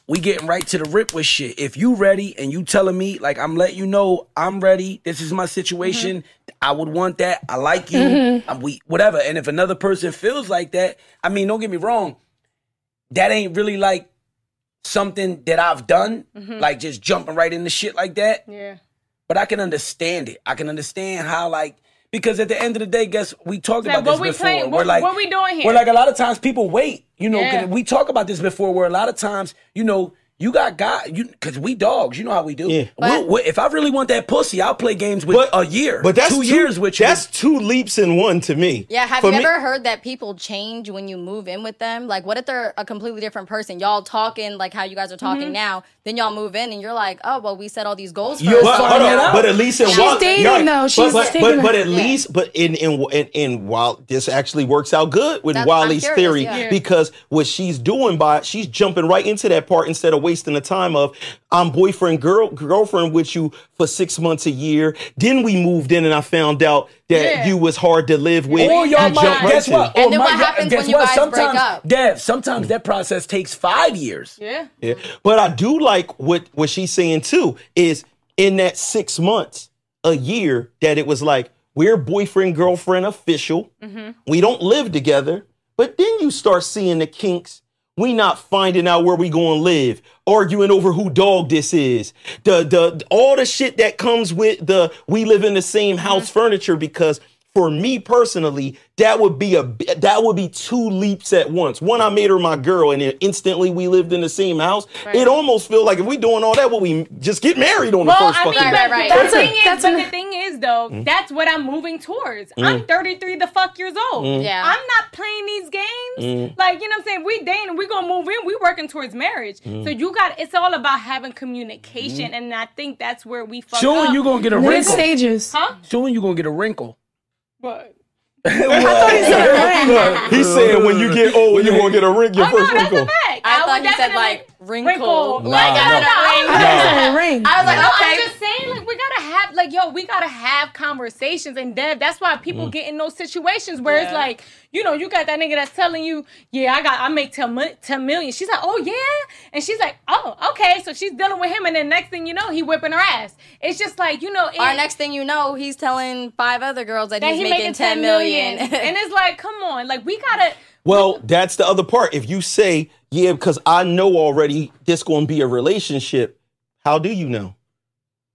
"We getting right to the rip with shit. If you ready and you telling me like I'm letting you know I'm ready. This is my situation. I would want that. I like you. Mm-hmm. I'm we whatever. And if another person feels like that, I mean, don't get me wrong. That ain't really like something that I've done. Mm-hmm. Like just jumping right into shit like that Yeah. but I can understand it. I can understand how like because at the end of the day, guess we talked about what this we before. playing- we're like, what we doing here? We're like a lot of times people wait. You know, Yeah. we talk about this before. Where a lot of times, you know, you got guys, you because we dogs. You know how we do. Yeah. We'll- we'll- if I really want that pussy, I'll play games with But a year, But that's two, two years with you. That's two leaps in one to me. Yeah, have For you me- ever heard that people change when you move in with them? Like, what if they're a completely different person? Y'all talking like how you guys are talking Mm-hmm. now, then y'all move in and you're like, oh, well, we set all these goals for You're But, hold on, but at least in She's while, dating, yeah, though. but- She's but, taking but, but at Yeah. least, but in in in, in while this actually works out good with That's- I'm Wiley's curious, theory yeah. Yeah. because what she's doing by she's jumping right into that part instead of wasting the time of I'm boyfriend girl girlfriend with you for six months a year. Then we moved in and I found out that Yeah. you was hard to live with. Or y'all You might right guess what? it. And Or then might- what happens guess when you what? guys break sometimes, up? Dev, sometimes that process takes five years. Yeah. Yeah. But I do like what what she's saying too is in that six months, a year, that it was like we're boyfriend girlfriend official. Mm-hmm. We don't live together. But then you start seeing the kinks. We not finding out where we gonna live, arguing over who dog this is. The the all the shit that comes with the we live in the same house mm-hmm. furniture because for me personally, that would be a that would be two leaps at once. One, I made her my girl, and then instantly we lived in the same house. It almost feel like if we doing all that, well, we just get married on the Well, first I mean, fucking but, Right, right, but right. the That's a- thing is, that's but the thing is, though, Mm. that's what I'm moving towards. I'm 33 the fuck years old. Yeah. I'm not playing these games. Mm. Like, you know what I'm saying? We dating, we gonna move in, we working towards marriage. Mm. So you got, it's all about having communication, and I think that's where we fuck Soon up. you gonna get a Mid wrinkle. stages. Huh? Soon you gonna get a wrinkle. But, [laughs] he said when you get old, you're gonna get a ring, your oh first no, that's wrinkle. a fact. I I thought he said definitely- like wrinkle. Wrinkle. Like, Nah, I don't no. know. I I thought it was ring. I was like, No, okay. I'm just saying, like, we gotta have, like, yo, we gotta have conversations. And Dev, that's why people mm. get in those situations where it's like, you know, you got that nigga that's telling you, yeah, I got, I make 10, 10 million. She's like, oh, yeah. And she's like, oh, okay. So she's dealing with him. And then next thing you know, he whipping her ass. It's just like, you know, it, Our next thing you know, he's telling five other girls that, that he's he making, 10 million. and it's like, come on. Like, we gotta, Well, that's the other part. If you say, yeah, because I know already this going to be a relationship, how do you know?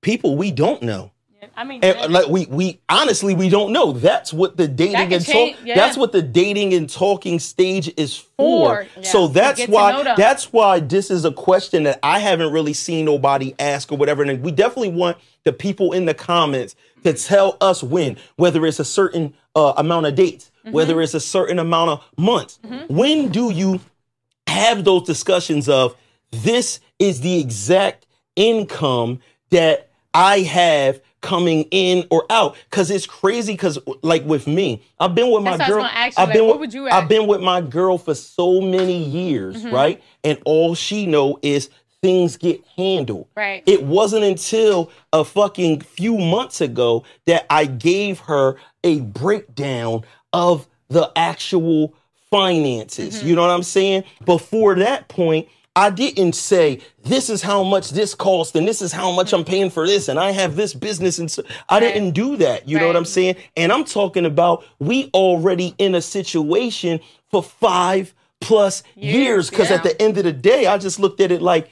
People we don't know. I mean, And like we we honestly we don't know. That's what the dating can and talk. change, yeah. That's what the dating and talking stage is for. For, So that's Get to know why that's why this is a question that I haven't really seen nobody ask or whatever. And we definitely want the people in the comments to tell us when, whether it's a certain uh, amount of dates, Mm-hmm. whether it's a certain amount of months. When do you have those discussions of this is the exact income that I have coming in or out because it's crazy because like with me i've been with my That's girl i've like, been what with, would you i've? Mm-hmm. been with my girl for so many years right and all she know is things get handled Right. it wasn't until a fucking few months ago that i gave her a breakdown of the actual finances. Mm-hmm. You know what I'm saying? Before that point, I didn't say this is how much this cost and this is how much I'm paying for this and I have this business and so I didn't do that. You know what I'm saying? And I'm talking about we already in a situation for 5 plus years cuz yeah. at the end of the day I just looked at it like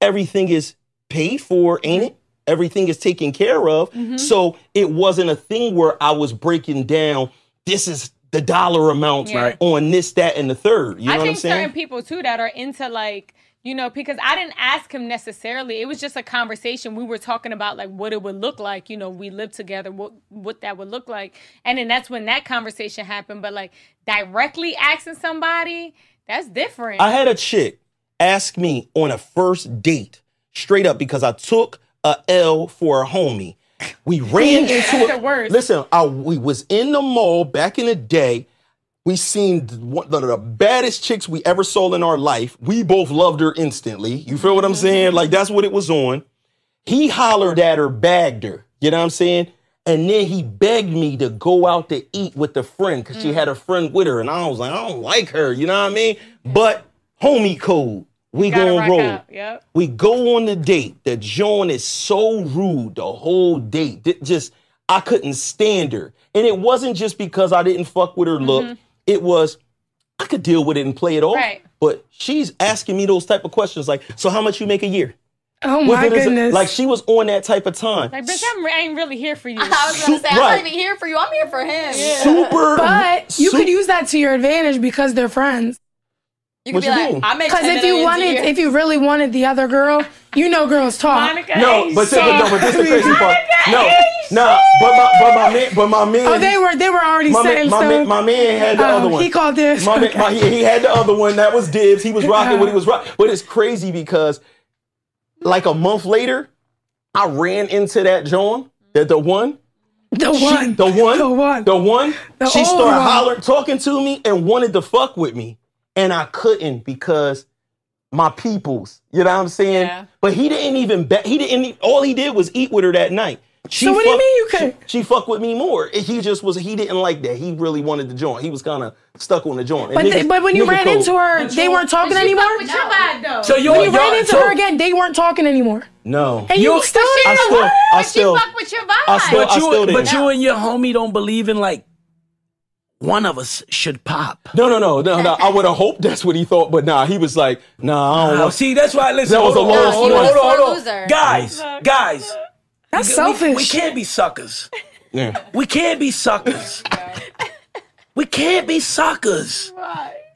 everything is paid for, ain't it? Everything is taken care of. Mm-hmm. So it wasn't a thing where I was breaking down this is the dollar amount Yeah. Right. on this, that, and the third. You know I what I'm saying? certain people too that are into like you know because I didn't ask him necessarily. It was just a conversation. We were talking about like what it would look like. You know, we live together. What what that would look like, and then that's when that conversation happened. But like directly asking somebody, that's different. I had a chick ask me on a first date, straight up, because I took a L for a homie. We ran into it. Listen, I, we was in the mall back in the day. We seen one of the baddest chicks we ever saw in our life. We both loved her instantly. You feel what I'm saying? Like that's what it was on. He hollered at her, bagged her. You know what I'm saying? And then he begged me to go out to eat with a friend because Mm. she had a friend with her. And I was like, I don't like her. You know what I mean? But homie code. We Gotta gonna roll. Yep. We go on the date. The Joan is so rude the whole date. It just I couldn't stand her. And it wasn't just because I didn't fuck with her look. It was I could deal with it and play it off. Mm-hmm. Right. But she's asking me those type of questions like, so how much you make a year? Oh What my it is- goodness. Like she was on that type of time. Like, bitch, I'm, I ain't really here for you. [laughs] I was gonna say, I'm Right. not even here for you. I'm here for him. Super but you su- could use that to your advantage because they're friends. You What could be you like, mean? I make Because if you wanted, if you really wanted the other girl, you know girls talk. Monica No, but, So- this, no, but this is the crazy part. No, no, but my, but my man, but my man. Oh, they were they were already my set man, in my, man, my man had the Oh, other one. he called this. My, man, my, he, he had the other one. That was dibs. He was [laughs] rocking what he was rocking. But it's crazy because, like a month later, I ran into that John, the the one, the She- one, the one, the one. the one. The she started one. hollering, talking to me, and wanted to fuck with me, and I couldn't because my peoples. You know what I'm saying? Yeah. But he didn't even bet. He didn't. All he did was eat with her that night. She So what do you mean you could- She, she fucked with me more. He just was. He didn't like that. He really wanted the joint. He was kind of stuck on the joint. But, niggas- th- but when you ran code. into her, they weren't talking She anymore. fuck with your vibe though. So you When you ran into so- her again, they weren't talking anymore. no. And you, You- still She I still- I still- with your vibe. I still- But you, still but you and your homie don't believe in like one of us should pop. No, no, no, no, no. I would have hoped that's what he thought, but nah, he was like, nah, I don't Oh, want. see, that's why. Listen, That was a on, lost hold on, hold on, hold on, He was a loser. Guys, guys, that's we- selfish. We, can't be suckers. Yeah. We can't be suckers. we can't be suckers.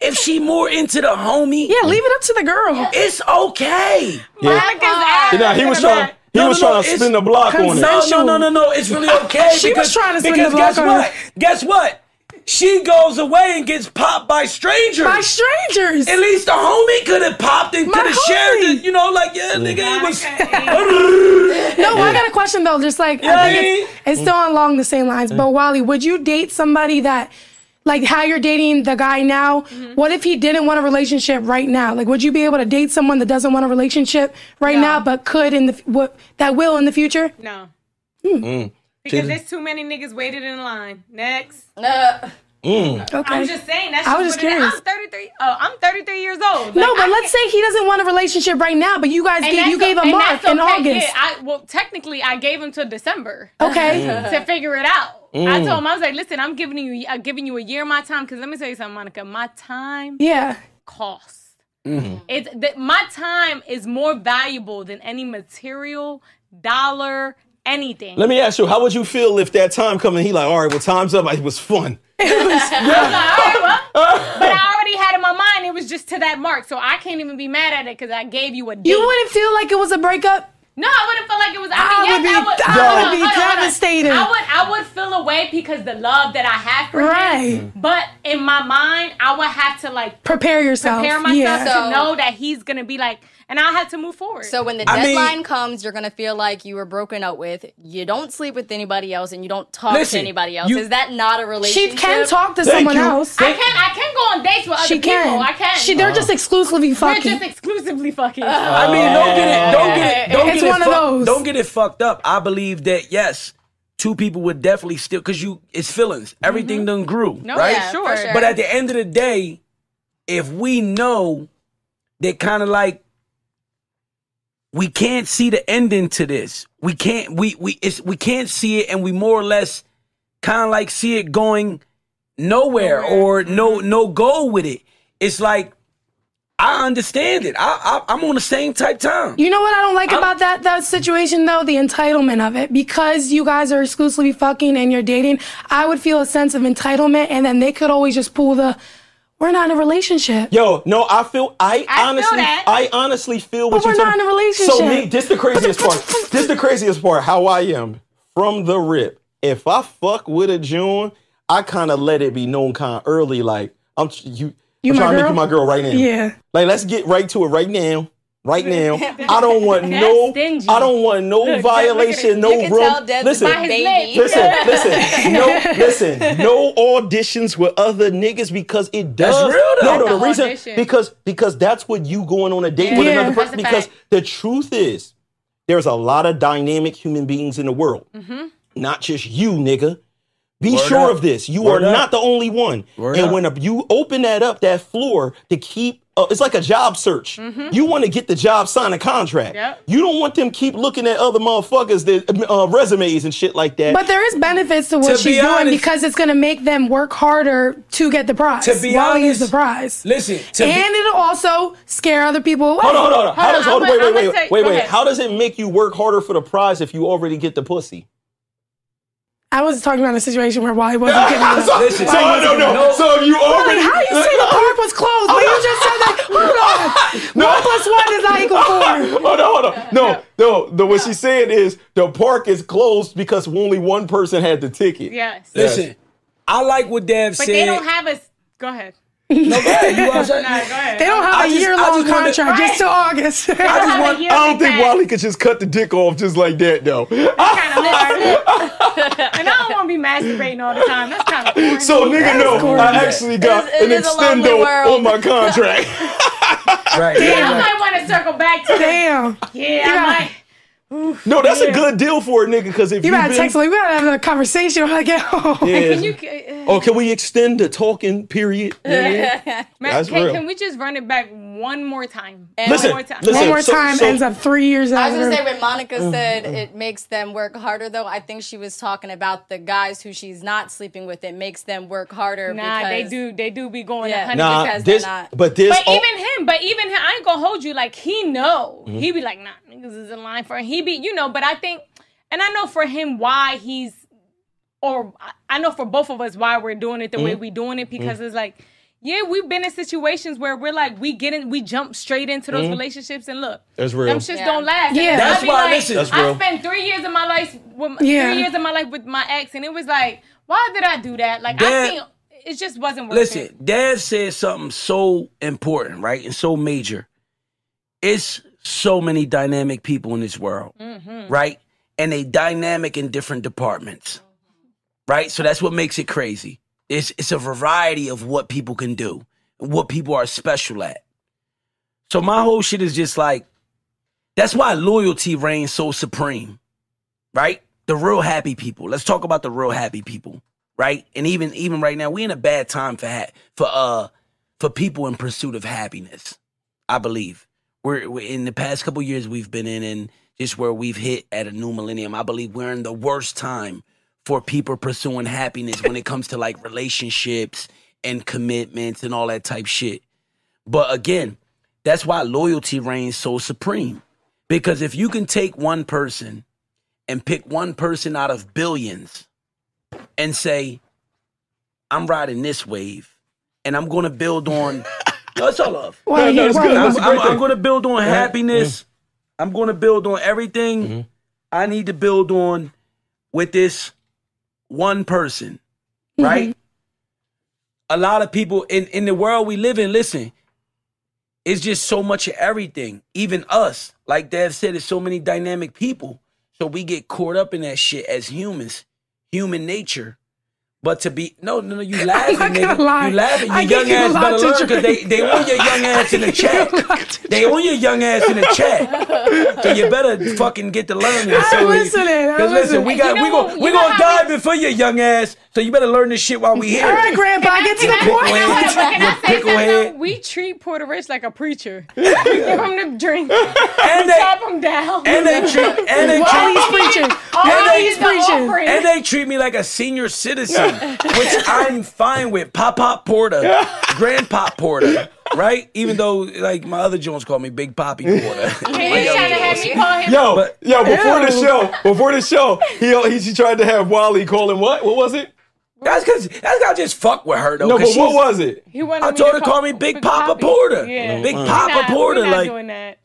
If she more into the homie, yeah, leave it up to the girl. it's okay. Monica's ass. Nah, he was trying. He No, was no, no, trying to spin the block on it. No, no, no, no, no. It's really okay. She was trying to spin the block guess on what? her. Guess what? She goes away and gets popped by strangers. By strangers. At least the homie could have popped and My could have shared it. You know, like yeah, nigga, it was. [laughs] No, I got a question though. Just like I think it's, it's still along the same lines. But Wally, would you date somebody that like how you're dating the guy now. Mm-hmm. What if he didn't want a relationship right now? Like, would you be able to date someone that doesn't want a relationship right No. now, but could in the what that will in the future? No. Mm. Because there's too many niggas waited in line. Next. Uh, Mm. Okay. I'm just saying that's I was just what curious. I'm 33. Oh, I'm 33 years old. no, but I let's say he doesn't want a relationship right now, but you guys gave, you that's gave o- a and mark that's in. August. Yeah, I, well, technically, I gave him till December okay. [laughs] to figure it out. I Mm. told him I was like, "Listen, I'm giving you, I'm giving you a year of my time. Because let me tell you something, Monica. My time Yeah. costs. It's that my time is more valuable than any material, dollar, anything. Let me ask you, how would you feel if that time come and he like, all right, well, time's up. It was fun. [laughs] I was like, all right, well, but I already had in my mind it was just to that mark, so I can't even be mad at it because I gave you a date. You wouldn't feel like it was a breakup? No, I wouldn't feel like it was. I, I mean, would be- yes, I would. I hold would be hold on, hold on. devastated. I would. I would feel away because the love that I have for Right. him. But in my mind, I would have to like Prepare yourself. prepare myself Yeah. So- to know that he's gonna be like, and I had to move forward. so when the I mean- deadline comes, you're gonna feel like you were broken up with. You don't sleep with anybody else, and you don't talk Listen, to anybody else. you- Is that not a relationship? she relationship? can talk to Thank someone you. else. I can. I can go on dates with other She people. can. I can. She, they're uh. just exclusively fucking. They're just exclusively fucking. Uh, I mean, don't get it, don't get it, don't It's get it one of those. Don't get it fucked up. I believe that yes, two people would definitely still because you it's feelings. Everything mm-hmm. done grew, No, right? yeah, sure. sure. But at the end of the day, if we know that kind of like we can't see the ending to this, we can't we we it's we can't see it, and we more or less kind of like see it going nowhere, or no mm-hmm. no goal with it. It's like I understand it. I, I I'm on the same type time. You know what I don't like about that that situation though? The entitlement of it. Because you guys are exclusively fucking and you're dating, I would feel a sense of entitlement and then they could always just pull the we're not in a relationship. Yo, no, I feel I, I feel honestly that. I honestly feel what But you're we're not in a relationship. So me, this the craziest part. This the craziest part. How I am from the rip. If I fuck with a June, I kind of let it be known kind of early. Like I'm you. You I'm my trying to make you my girl right now. Yeah. Like let's get right to it right now. Right now. [laughs] I don't want That's no. stingy. I don't want no Look, look at violation. No You can room. tell Deb's listen, By his Listen, [laughs] listen, no, listen, no auditions with other niggas because it does. That's real, though. No, no, the reason audition. because because that's what you going on a date with Yeah. another person. Because fact. the truth is, there's a lot of dynamic human beings in the world, Mm-hmm. not just you, nigga. Be Word sure up. of this. You Word are up. not the only one. Word and up. when a, you open that up, that floor to keep, uh, it's like a job search. You want to get the job, sign a contract. Mm-hmm. Yep. You don't want them keep looking at other motherfuckers that uh, resumes and shit like that. But there is benefits to what To she's be doing because it's gonna make them work harder to get the prize. To be while he's honest- the prize. Listen, to be- and it'll also scare other people away. Hold on, hold on. Hold on, hold on, I'm wait, wait, wait, wait, wait? How does it make you work harder for the prize if you already get the pussy? I was talking about a situation where Wally wasn't [laughs] getting the so, Listen, so I don't know. no. So you already Like, how you say the park was closed, but you just said that? Hold [laughs] on. One plus one is not equal four. [laughs] Hold on, hold on. No, no. The what she's saying is the park is closed because only one person had the ticket. yes. listen. I like what Dev But said. they don't have a. Go ahead. [laughs] no, go ahead. You [laughs] outside? Nah, go ahead. They don't have I a just- year I long just wanted- contract just till August. [laughs] They don't have a want- I don't think pass. Wally could just cut the dick off just like that, though. kind of hard. and I don't want to be masturbating all the time. That's kind of corny. So, nigga, no. I actually got It is- an it is a lonely extendo world. on my contract. Right. Yeah, I might want to circle back to that. Damn. Yeah, I Yeah. Might. no, that's a good deal for a nigga because if You you gotta been, text me. We gotta have a conversation when I get home. Yeah. Can you? Uh, Oh, can we extend the talking period? [laughs] Yeah. Matt, That's can, real. can we just run it back one more time? Listen, one more time. listen. One more time so- ends up three years I was gonna say when Monica said it makes them work harder, though. I think she was talking about the guys who she's not sleeping with. It makes them work harder. Nah, because, they do. They do be going Yeah. a hundred Nah, percent. they're this, not. but this, But all- even him, but even him, I ain't gonna hold you. Like he know, Mm-hmm. he be like, nah, niggas is in line for. He be, you know. But I think, and I know for him why he's, or I- I know for both of us why we're doing it the Mm-hmm. way we doing it because it's like, yeah, we've been in situations where we're like, we get in, we jump straight into those relationships, and look, That's Mm-hmm. real. them shits Yeah. don't last. Yeah. And That's why, like, listen- That's I real. spent three years of my life with Yeah. three years of my life with my ex, and it was like, why did I do that? Like I Dad- think it just wasn't worth Listen, it. Listen, Dad said something so important, right? And so major. It's so many dynamic people in this world, Mm-hmm. right? And they dynamic in different departments, right? So that's what makes it crazy. It's it's a variety of what people can do, what people are special at. So my whole shit is just like that's why loyalty reigns so supreme, right? The real happy people. Let's talk about the real happy people, right? And even even right now, we in a bad time for ha- for uh for people in pursuit of happiness. I believe we're, we're in the past couple years we've been in and just where we've hit at a new millennium. I believe we're in the worst time for people pursuing happiness when it comes to like relationships and commitments and all that type shit. But again, that's why loyalty reigns so supreme. Because if you can take one person and pick one person out of billions and say, I'm riding this wave and I'm going to build on. [laughs] no, it's all love. Well, yeah, it's well, good. I'm, That's a great I'm, going to build on happiness. I'm going to build on everything mm-hmm. I need to build on with this one person, mm-hmm. right? A lot of people in, in the world we live in, listen, it's just so much of everything. Even us, like Dev said, it's so many dynamic people. So we get caught up in that shit as humans, human nature. But to be no, no, no, you [laughs] laughing, nigga. gonna lie. You laughing. I Your give young you ass better learn because they, they own your young ass in the chat. They want your young ass in the chat. So you better fucking get to learn this. I'm listening, Because listen, we got You we know- go you we gonna dive in for your young ass. So you better learn this shit while we here. All right, Grandpa, get to the I- point. [laughs] can I- Can I say something? We treat Porter Rich like a preacher. [laughs] we give him the drink, And they tap him down. and they [laughs] treat and they treat he's preaching. All While he he's the preaching. And they treat me like a senior citizen, which I'm fine with. Pop Pop Porter, Grandpa Porter, right? Even though like my other Jones called me Big Poppy Porter. He My was young trying to have Jones. me call him. Yo, yo, before the show, before the show, he, he she tried to have Wally call him what? What was it? That's because that's 'cause I just fuck with her though. No, but what was it? He wanted I me told to her call me Big Papa Poppy. Porter. Yeah. Big We Papa not- Porter, we not like- doing that.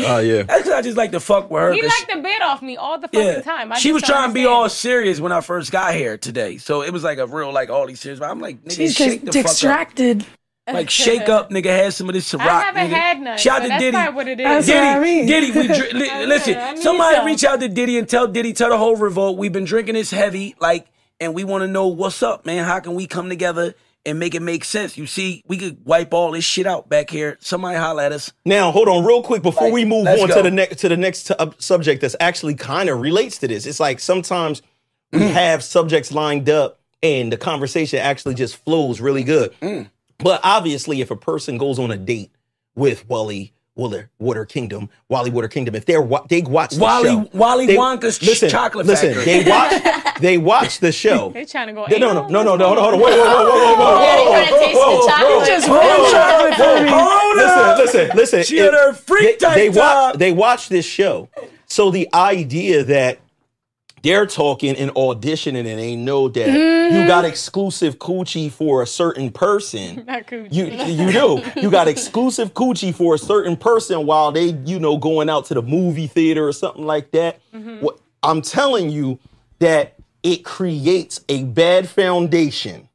Oh [laughs] yeah. That's because I just like to fuck with her. He 'cause liked to bid off me all the fucking yeah, time. I she was trying to be all serious when I first got here today, so it was like a real like all these serious. But I'm like, nigga, She's shake just the fuck up. distracted. Like shake up, nigga. Have some of this Ciroc, I haven't nigga. had none. Shout so to that's Diddy. not what it is. That's Diddy, what I mean. Diddy, we dr- [laughs] li- listen. Somebody some. reach out to Diddy and tell Diddy, tell the whole revolt. We've been drinking this heavy, like, and we want to know what's up, man. How can we come together and make it make sense? You see, we could wipe all this shit out back here. Somebody holler at us. Now, hold on, real quick before Like, we move on go. to the next to the next uh, subject that's actually kind of relates to this. It's like sometimes we Mm. have subjects lined up and the conversation actually just flows really good. Mm. But obviously, if a person goes on a date with Wally Water, Water Kingdom, Wally Water Kingdom, if they're wa- they watch the Wally- show, Wally they- Wonka's ch- listen, chocolate listen, factory. they watch [laughs] they watch the show. They trying to go. no, no, anal? no, no, no, hold on, hold on, wait, wait, wait, wait, wait, wait, Yeah, wait, they trying to taste the chocolate. Just Whoa, ruined whoa, chocolate for me. Hold up. listen, listen, listen. She had her freak they, type they watch, job. they watch this show. So the idea that they're talking and auditioning and they know that you mm-hmm. got exclusive coochie for a certain person. [laughs] Not coochie. You you do. You got exclusive coochie for a certain person while they, you know, going out to the movie theater or something like that. Mm-hmm. What I'm telling you that it creates a bad foundation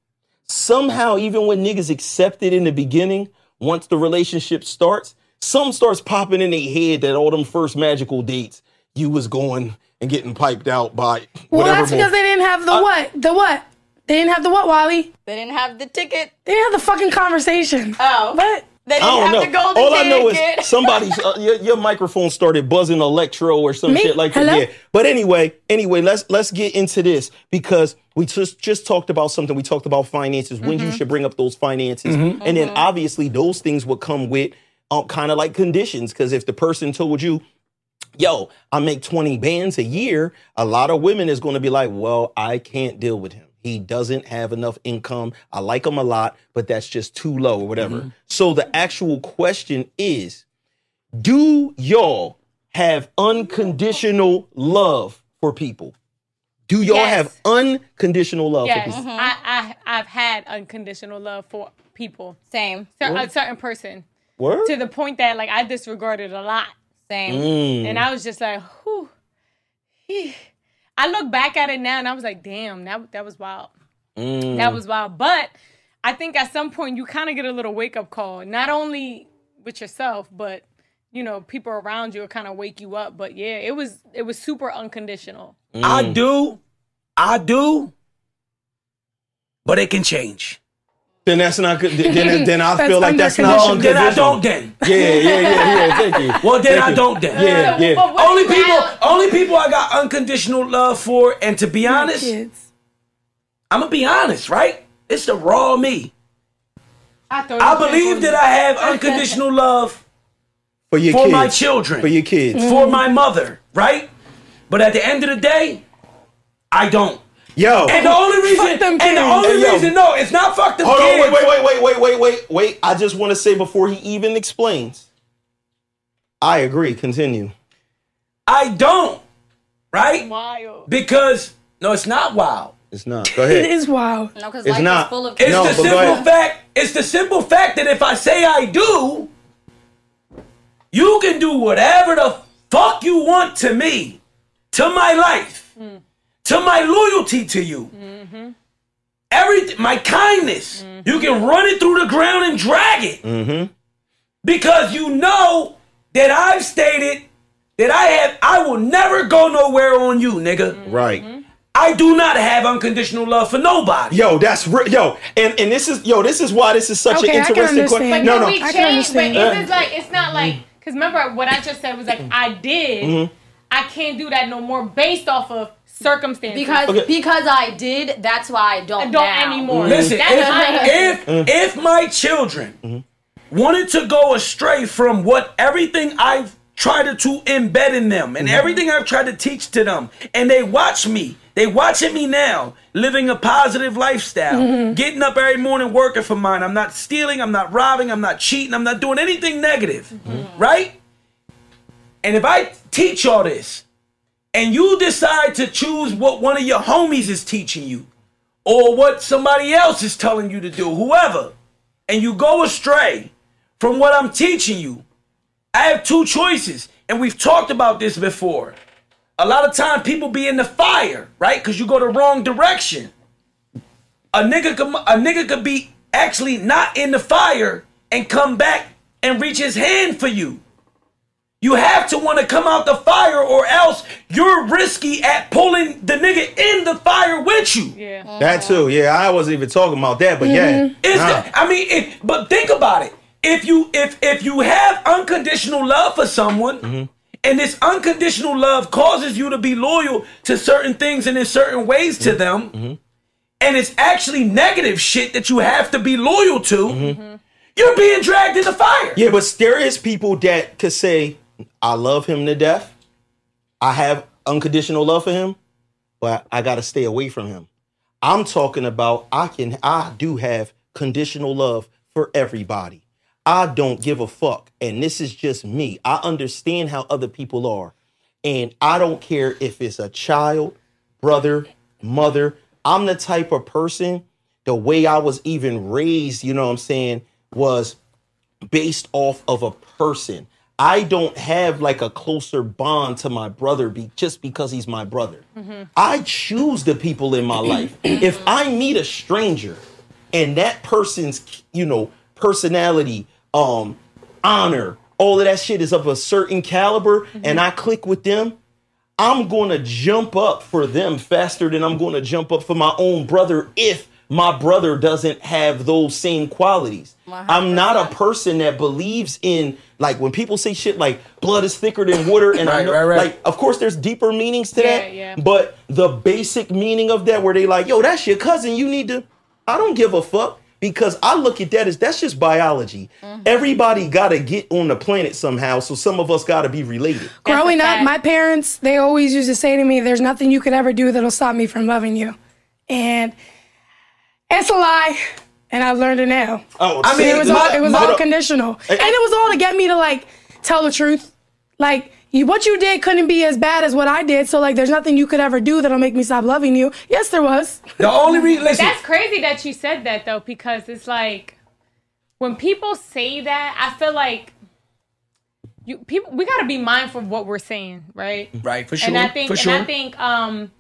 somehow even when niggas accept it in the beginning once the relationship starts some starts popping in their head that all them first magical dates you was going and getting piped out by Well, whatever that's because they didn't have the what? The what? They didn't have the what, Wally? They didn't have the ticket. They didn't have the fucking conversation. Oh. What? They I didn't don't have know. the golden All I know is somebody's uh, your, your microphone started buzzing electro or some Me? shit like that. Hello? Yeah. But anyway, anyway, let's let's get into this because we just just talked about something. We talked about finances when Mm-hmm. you should bring up those finances, and then obviously those things would come with um, kind of like conditions. Because if the person told you, "Yo, I make twenty bands a year," a lot of women is going to be like, "Well, I can't deal with him." He doesn't have enough income. I like him a lot, but that's just too low or whatever. Mm-hmm. So the actual question is Do y'all have unconditional love for people? Do y'all Yes. have unconditional love Yes, for people? Mm-hmm. I, I I've had unconditional love for people, Same. Cer- a certain person, Word? to the point that like I disregarded a lot, Same. Mm. and I was just like, whew. I look back at it now and I was like, damn, that that was wild. Mm. That was wild. But I think at some point you kind of get a little wake up call, not only with yourself, but you know, people around you will kind of wake you up. But yeah, it was it was super unconditional. I Mm. do, I do, but it can change. Then that's not good. Then, then, then I [laughs] That's feel like that's not unconditional. Then I don't then. Yeah, yeah, yeah, yeah. Thank you. [laughs] Well, then Thank I you. don't then. Yeah, yeah. But what Only about- people, only people I got unconditional love for, and to be honest, Kids. I'm gonna be honest, right? It's the raw me. I, I believe that. I have unconditional [laughs] love For your for kids. my children, For your kids. for my mother, right? But at the end of the day, I don't. Yo. And the only reason, them and the kids. only Hey, yo. reason, no, it's not fuck them Hold on, kids. wait, wait, wait, wait, wait, wait, wait, wait. I just want to say before he even explains. I agree. Continue. I don't, right? Wild. Because no, it's not wild. It's not. Go ahead. [laughs] is wild. No, because life not. is full of It's No, the but go simple fact. It's the simple fact that if I say I do, you can do whatever the fuck you want to me, to my life, hmm. To my loyalty to you. Mm-hmm. Everything, my kindness, mm-hmm. you can run it through the ground and drag it. Mm-hmm. Because you know that I've stated that I have, I will never go nowhere on you, nigga. Right. I do not have unconditional love for nobody. Yo, that's real. Yo, and and this is yo, this is why this is such Okay, an interesting question. But No, no, no. we I can changed. But understand. it's like uh, it's not like because remember what I just said was like I did. Mm-hmm. I can't do that no more based off of circumstances. because Okay. because I did. That's why I don't I don't now. anymore. Listen, That's if, my if, if my children wanted to go astray from what everything I've tried to embed in them and Mm-hmm. everything I've tried to teach to them, and they watch me, they watching me now, living a positive lifestyle, Mm-hmm. getting up every morning working for mine. I'm not stealing, I'm not robbing, I'm not cheating, I'm not doing anything negative, Mm-hmm. right? And if I teach all this, and you decide to choose what one of your homies is teaching you, or what somebody else is telling you to do, whoever, and you go astray from what I'm teaching you, I have two choices. And we've talked about this before. A lot of time people be in the fire, right? Because you go the wrong direction. A nigga could a nigga could be actually not in the fire and come back and reach his hand for you. You have to want to come out the fire, or else you're risky at pulling the nigga in the fire with you. yeah. That too. Yeah, I wasn't even talking about that, but yeah. Is Nah. that, I mean, it, but think about it. If you if if you have unconditional love for someone, Mm-hmm. and this unconditional love causes you to be loyal to certain things and in certain ways Mm-hmm. to them, and it's actually negative shit that you have to be loyal to, you're being dragged in the fire. Mm-hmm. Yeah, but there is people that could say, I love him to death. I have unconditional love for him, but I gotta stay away from him. I'm talking about I can I do have conditional love for everybody. I don't give a fuck. And this is just me. I understand how other people are. And I don't care if it's a child, brother, mother. I'm the type of person, the way I was even raised, you know what I'm saying, was based off of a person. I don't have like a closer bond to my brother be, just because he's my brother. I choose the people in my life. [clears throat] if I meet a stranger and that person's, you know, personality, um, honor, all of that shit is of a certain caliber and I click with them, I'm going to jump up for them faster than I'm going to jump up for my own brother if my brother doesn't have those same qualities. I'm not a person that believes in like when people say shit like blood is thicker than water and I Right, know, right, right. like of course there's deeper meanings to Yeah, that. yeah. But the basic meaning of that where they like, "Yo, that's your cousin, you need to I don't give a fuck because I look at that as that's just biology. Mm-hmm. Everybody got to get on the planet somehow, so some of us got to be related. Growing up, my parents, they always used to say to me, There's nothing you could ever do that'll stop me from loving you. And it's a lie. And I've learned it now. Oh, I mean, It was My- all it was my- all conditional. And it was all to get me to like tell the truth. Like you, what you did couldn't be as bad as what I did. So like there's nothing you could ever do that'll make me stop loving you. Yes, there was. [laughs] The only reason that's crazy that you said that though, because it's like when people say that, I feel like you people we got to be mindful of what we're saying, right? right for sure, and I think for and sure. I think um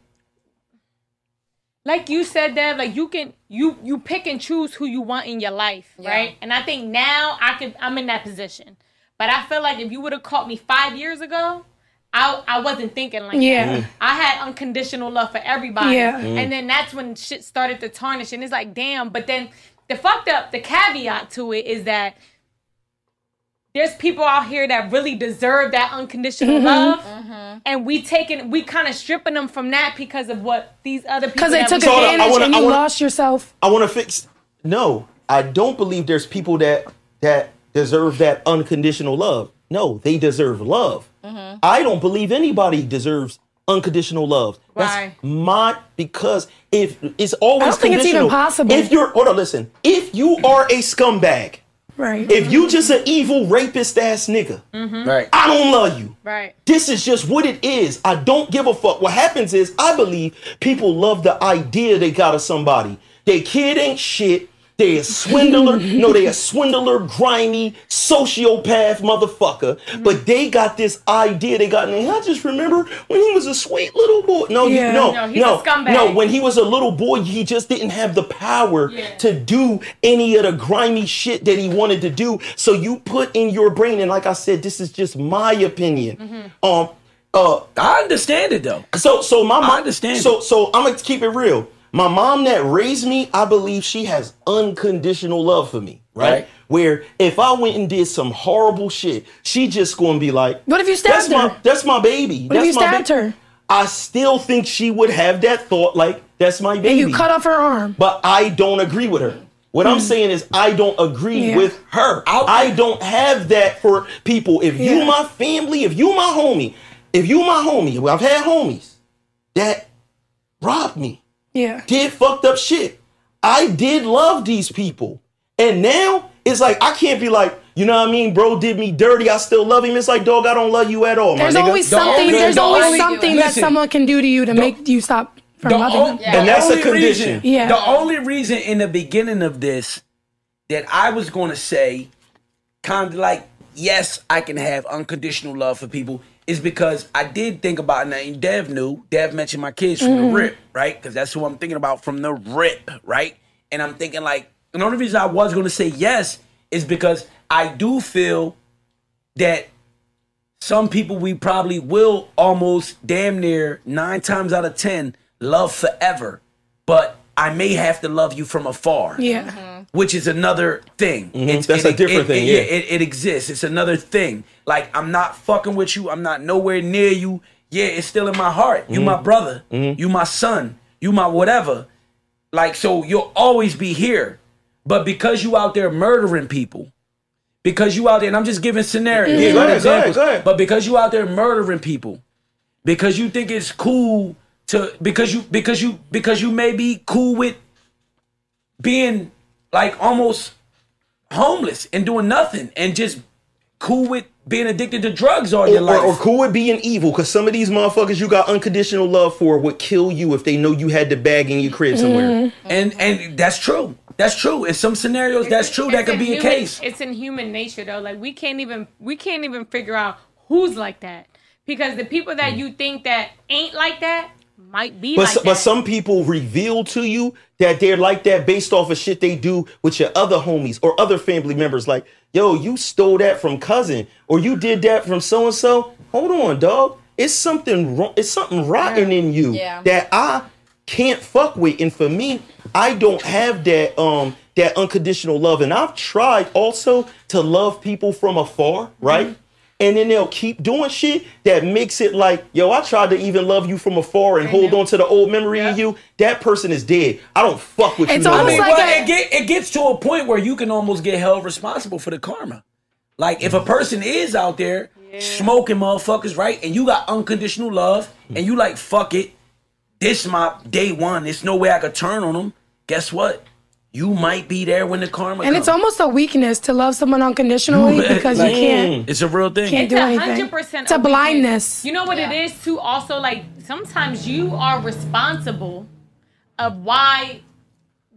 like you said Dev, like you can you you pick and choose who you want in your life, right? And I think now I can I'm in that position. But I feel like if you would have caught me 5 years ago, I I wasn't thinking like Yeah. that. I had unconditional love for everybody. Yeah. Mm. And then that's when shit started to tarnish and it's like, damn, but then the fucked up the caveat to it is that there's people out here that really deserve that unconditional Mm-hmm. love, and we taking we kind of stripping them from that because of what these other people Because they that took we- hold on, I wanna- and I wanna- lost yourself. I want to fix. No, I don't believe there's people that that deserve that unconditional love. No, they deserve love. Mm-hmm. I don't believe anybody deserves unconditional love. That's Why? my because if it's always I don't think it's even possible. If you're hold on, listen. If you are a scumbag, Right. if you just an evil rapist ass nigga, mm-hmm. Right. I don't love you. right. This is just what it is. I don't give a fuck. What happens is, I believe people love the idea they got of somebody. Their kid ain't shit. They a swindler. [laughs] no, they a swindler, grimy, sociopath motherfucker. But they got this idea. They got. And I just remember when he was a sweet little boy. No, you- Yeah. no, No, he's no, a scumbag. no. When he was a little boy, he just didn't have the power Yeah. to do any of the grimy shit that he wanted to do. So you put in your brain, and like I said, this is just my opinion. Mm-hmm. Um, uh, I understand it though. so so my mom. understand So so I'm gonna keep it real. My mom that raised me, I believe she has unconditional love for me, right? Right. Where if I went and did some horrible shit, she just gonna be like, What if you "That's stabbed my her? that's my baby." What if you my stabbed ba-" her? I still think she would have that thought, like, "That's my baby." And you cut off her arm. but I don't agree with her. What I'm saying is I don't agree Hmm. Yeah. with her. I'll- I don't have that for people. If you my family, if you my homie, if you my homie, well, I've had homies that robbed me, Yeah. did fucked up shit. I did love these people. And now it's like I can't be like, you know what I mean, bro did me dirty. I still love him. It's like, dog, I don't love you at all, There's nigga. always The something. only- there's always only- something that listen, someone can do to you to make you stop from The loving on- them. the And that's a condition. reason- Yeah. The only reason in the beginning of this that I was going to say, kind of like, yes, I can have unconditional love for people, is because I did think about, and Dev knew, Dev mentioned my kids from the mm-hmm. rip, right? Because that's who I'm thinking about from the rip, right? And I'm thinking like, and the only reason I was going to say yes is because I do feel that some people we probably will almost damn near nine times out of ten love forever, but I may have to love you from afar. Yeah. Mm-hmm. Which is another thing. It's- That's a different thing, it- yeah. it, it exists. It's another thing. Like I'm not fucking with you. I'm not nowhere near you. Yeah, it's still in my heart. You Mm-hmm. my brother. You my son. You my whatever. Like so, you'll always be here. But because you out there murdering people, because you out there, and I'm just giving scenarios, Yeah, go ahead, go ahead, examples, go ahead. but because you out there murdering people, because you think it's cool to because you because you because you may be cool with being like almost homeless and doing nothing and just cool with being addicted to drugs all your or, life. or, or cool with being evil because some of these motherfuckers you got unconditional love for would kill you if they know you had the bag in your crib mm-hmm. somewhere. and and that's true. That's true. In some scenarios, that's true. That could in be a case. It's in human nature though. Like we can't even we can't even figure out who's like that because the people that mm. you think that ain't like that might be But, like that. but some people reveal to you that they're like that based off of shit they do with your other homies or other family members. Like, yo, you stole that from cousin or you did that from so and so. Hold on, dog. It's something wrong. It's something rotten in you Yeah. that I can't fuck with. And for me, I don't have that um that unconditional love. And I've tried also to love people from afar, right? And then they'll keep doing shit that makes it like, yo, I tried to even love you from afar and hold on to the old memory of you. That person is dead. I don't fuck with It's you. no almost more. Like well, a- it, get, it gets to a point where you can almost get held responsible for the karma. Like if a mm-hmm. person is out there smoking motherfuckers, right, and you got unconditional love, and you like fuck it, this my day one. There's no way I could turn on them. Guess what? You might be there when the karma And comes. it's almost a weakness to love someone unconditionally You- because like- you mm. can't It's a real thing. can't it's do a anything. hundred percent. It's a blindness. You know what Yeah. it is too. Also, like sometimes you are responsible of why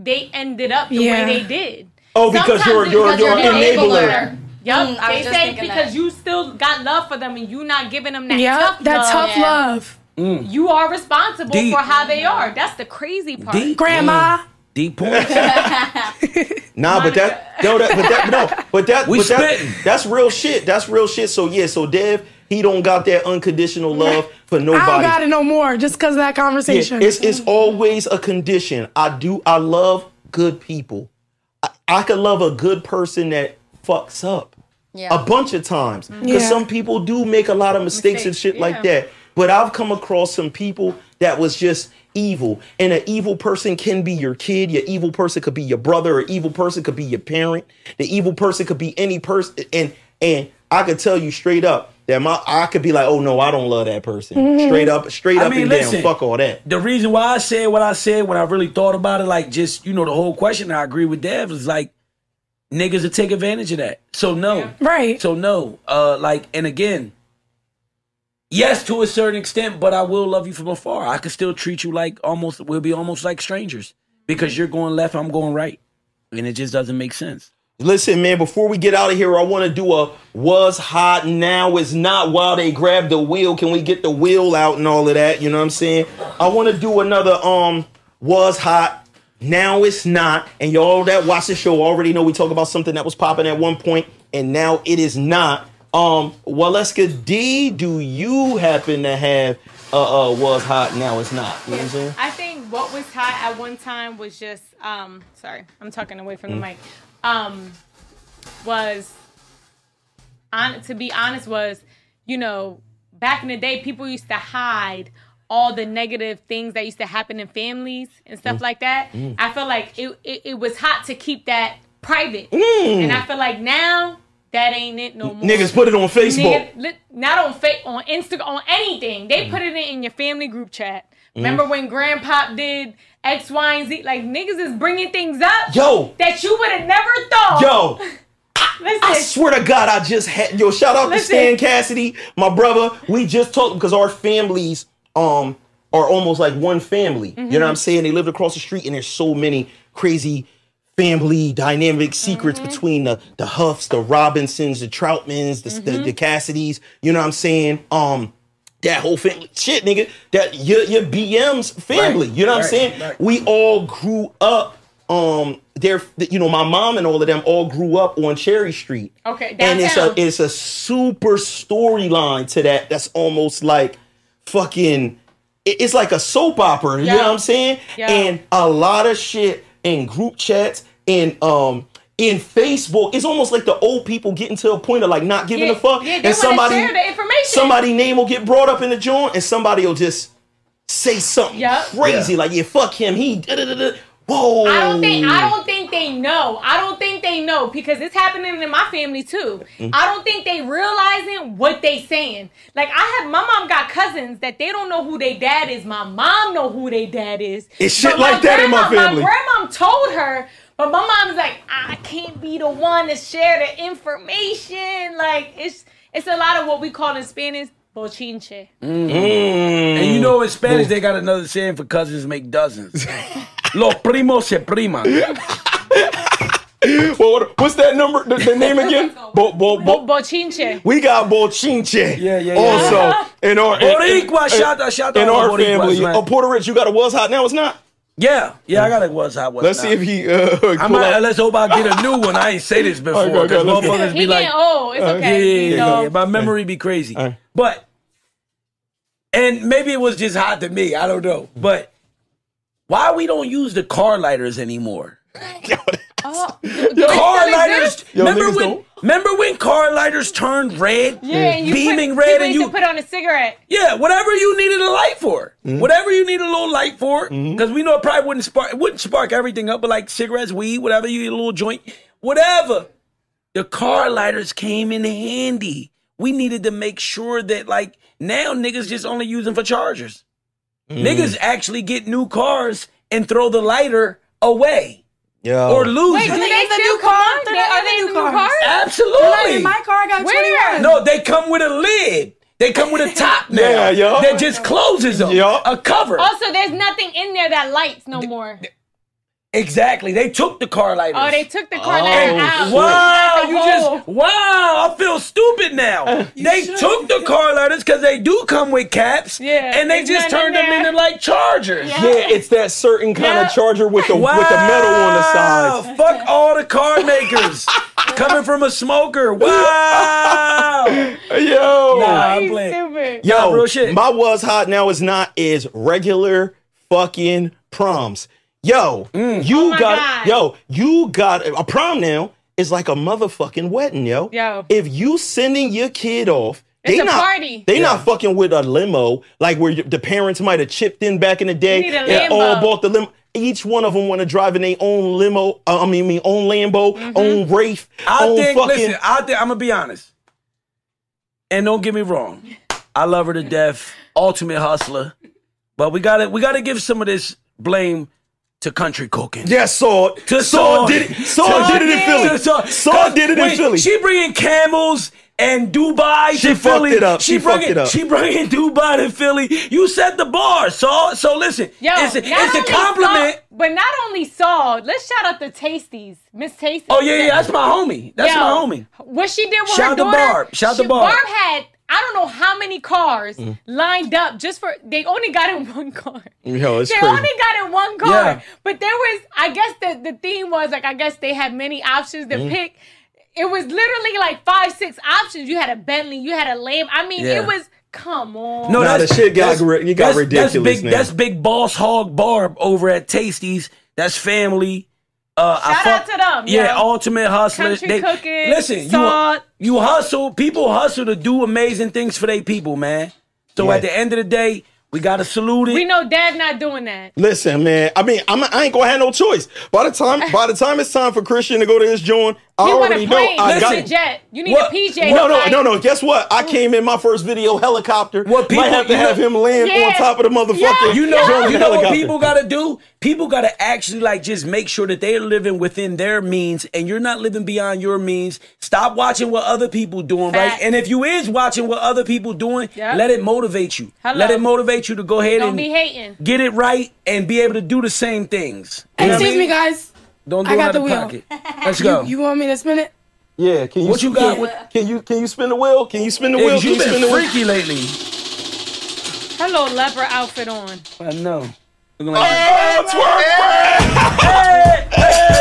they ended up the Yeah. way they did. Oh, because Sometimes you're it's you're because you're you're an an enabler. enabler. Yep. Mm, I was they say because that. you still got love for them and you not giving them that Yeah, tough that love. tough Yeah. love. Mm. You are responsible Deep. for how they are. That's the crazy part. Deep. Grandma. Mm. Deep points. [laughs] Nah, but that no, that but that no, but that We but that, that's real shit. That's real shit. So yeah, so Dev, he don't got that unconditional love for nobody. I don't got it no more just because of that Yeah, conversation. it's it's always a condition. I do. I love good people. I, I could love a good person that fucks up Yeah. a bunch of times mm-hmm. because Yeah. some people do make a lot of mistakes and Mistakes, shit like that. But I've come across some people that was just evil, and an evil person can be your kid. Your evil person could be your brother. Or evil person could be your parent. The evil person could be any person, and and I could tell you straight up that my I could be like, oh no, I don't love that person. Mm-hmm. Straight up, straight I up mean, and listen. down. Fuck all that. the reason why I said what I said when I really thought about it, like just you know the whole question. I agree with Dev is like niggas will take advantage of that. So no, right. so no, uh, like and again, yes to a certain extent, but I will love you from afar. I can still treat you like almost we'll be almost like strangers because you're going left, I'm going right, and it just doesn't make sense. Listen, man, before we get out of here, I want to do a was hot now is not while they grab the wheel. Can we get the wheel out and all of that? You know what I'm saying? I want to do another um was hot now it's not. And y'all that watch the show already know we talk about something that was popping at one point and now it is not. Um Waleska D, do you happen to have uh uh was hot now it's not? You know what I'm saying? I think what was hot at one time was just um sorry, I'm talking away from the mic. Um was on to be honest was, you know, back in the day people used to hide all the negative things that used to happen in families and stuff like that. I feel like it, it it was hot to keep that private. And I feel like now that ain't it no more. Niggas put it on Facebook. Nigga, li- not on fa- on Instagram, on anything. They mm. put it in your family group chat. Mm. Remember when Grandpop did X, Y, and Z? Like niggas is bringing things up Yo, that you would have never thought. yo. [laughs] listen, I swear to God, I just had yo. Shout out Listen. to Stan Cassidy, my brother. We just talked because our families um are almost like one family. You know mm-hmm. what I'm saying? They lived across the street, and there's so many crazy family dynamic secrets between the the Huffs, the Robinsons, the Troutmans, the, the the Cassidys. You know what I'm saying? Um. That whole family, shit, nigga. That your your BM's family. Right, you know what I'm saying? right. We all grew up. Um, they're you know my mom and all of them all grew up on Cherry Street. Okay, and it's a it's a super storyline to that. That's almost like fucking. It's like a soap opera. You know what I'm saying? Yeah. And a lot of shit in group chats and um. In Facebook, it's almost like the old people getting to a point of like not giving yeah, a fuck, Yeah, they and want somebody, to share the information. somebody name will get brought up in the joint, and somebody will just say something Yup. crazy like, "Yeah, fuck him." He, da-da-da-da. whoa. I don't think I don't think they know. I don't think they know because it's happening in my family too. Mm. I don't think they realizing what they saying. Like I have my mom got cousins that they don't know who their dad is. My mom know who their dad is. It's shit But my like that in my family. My grandmom told her, but my mom's like, I can't be the one to share the information. Like it's it's a lot of what we call in Spanish bochinche. Mm. And you know in Spanish they got another saying for cousins make dozens. [laughs] Los primos se priman. [laughs] Well, what's that number? The, the name again? Bo, bo, Bo- bo, bochinche. we got Bochinche. Yeah, yeah, yeah. Also, in our in- Boricua, in- shout out, shout out in our Boricuas, family. man. Oh, Porter Rich, you got a was hot now. It's not. Yeah, yeah, I got it. What's hot? What's Let's see if he. Uh, [laughs] I pull might, out- let's hope I get a new one. I ain't say this [laughs] before Okay, okay, because let's motherfuckers be like, getting old. It's yeah, okay. yeah, you yeah, know. yeah. My memory be crazy, All right. but and maybe it was just hot to me. I don't know, but why we don't use the car lighters anymore? [laughs] Oh, car lighters. Yo, remember when? don't. Remember when car lighters turned red? Yeah, and you beaming put, red, and you to put on a cigarette. Yeah, whatever you needed a light for, mm-hmm. whatever you need a little light for, mm-hmm. because we know it probably wouldn't spark, it wouldn't spark everything up, but like cigarettes, weed, whatever you need a little joint, whatever. The car lighters came in handy. We needed to make sure that like now niggas just only use them for chargers. Mm. Niggas actually get new cars and throw the lighter away Yo. or lose Wait, it. do they they in the still new come car? They're They- not Are in they the new cars. cars? Absolutely. In my car, got Where? 21. No, they come with a lid. They come with a [laughs] top now. Yeah, yo. That just closes them. Yo. A cover. Oh, also, there's nothing in there that lights no more. Exactly. They took the car lighters. Oh, they took the car Oh, lighter out. Wow, The you hole. just wow! I feel stupid now. Uh, they took the car lighters because they do come with caps, Yeah, and they just none in turned them into like chargers. Yeah. Yeah, it's that certain kind Yeah. of charger with the Wow! with the metal on the sides. Fuck all the car makers [laughs] coming from a smoker. Wow! [laughs] Yo. Nah, I'm playing. stupid. Yo, Nah, real shit. my was hot now is not is regular fucking proms. Yo, you Oh got God. yo, you got a prom now is like a motherfucking wedding, yo. Yo. If you sending your kid off, It's they a not, party. They not fucking with a limo like where the parents might have chipped in back in the day need a and Lambo. all bought the limo. Each one of them want to drive in their own limo. Uh, I mean, mean own Lambo, Mm-hmm. own Wraith, I own think. fucking. Listen, I think I'm gonna be honest, and don't get me wrong. I love her to death, ultimate hustler, but we gotta we gotta give some of this blame to country cooking. Yes, Saw. To Saw Saw. did it. Saw Saw did it in. Philly. To Saw. Saw did it in Wait, Philly. She bringing camels and Dubai She to fucked Philly. it up. She fucked bringing, it up. She bringing Dubai to Philly. You set the bar, Saw. So listen, Yo, it's a, it's a compliment. Saul, but not only Saul, let's shout out the Tasties. Miss Tasty. Oh yeah, yeah, that's my homie. That's Yo, my homie. What she did with Shout her to daughter. Barb. Shout to she- Barb. Barb had I don't know how many cars Mm. lined up just for. They only got in [laughs] one car. Yo, it's They crazy. only got in one car. Yeah. But there was, I guess the the theme was like, I guess they had many options to Mm-hmm. pick. It was literally like five, six options. You had a Bentley, you had a Lamb. I mean, Yeah. it was. Come on. No, Nah, that's the shit got that's- you got that's- ridiculous That's big. now. That's big boss hog Barb over at Tasties. That's family. Uh, I Shout out to them, Yeah, yo. ultimate hustlers. Country cooking, listen, you salt. you hustle. People hustle to do amazing things for their people, man. So Yeah. at the end of the day, we gotta salute it. we know Dad not doing that. Listen, man. I mean, I'm, I ain't gonna have no choice. By the time, by the time it's time for Christian to go to his joint, I want already a know plane. I got. a jet. You need What- a PJ. No, no, no, no. Guess what? I came in my first video helicopter. What people- Might have to have him land Yeah. on top of the motherfucker. Yeah. You know, joint you know what people gotta do? People gotta actually like just make sure that they're living within their means and you're not living beyond your means. Stop watching what other people doing, right? And if you is watching what other people doing, Yep. let it motivate you. Hello. Let it motivate you to go ahead Don't and be hating. get it right and be able to do the same things. You know what I Excuse me, guys. Don't do I got out the of wheel. pocket. [laughs] Let's go. You want me to spin it? Yeah, can you? What you got Can, with- can you can you spin the wheel? Can you spin the Yeah, wheel? 'cause you you spin been the wheel? freaky lately. Hello, leper outfit on. I know. Looking like Oh, twerk, twerk. Hey, hey, hey, hey,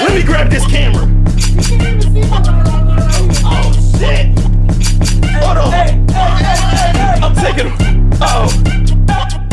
Let me grab this camera. Oh shit! Hold on. I'm taking. him. Oh.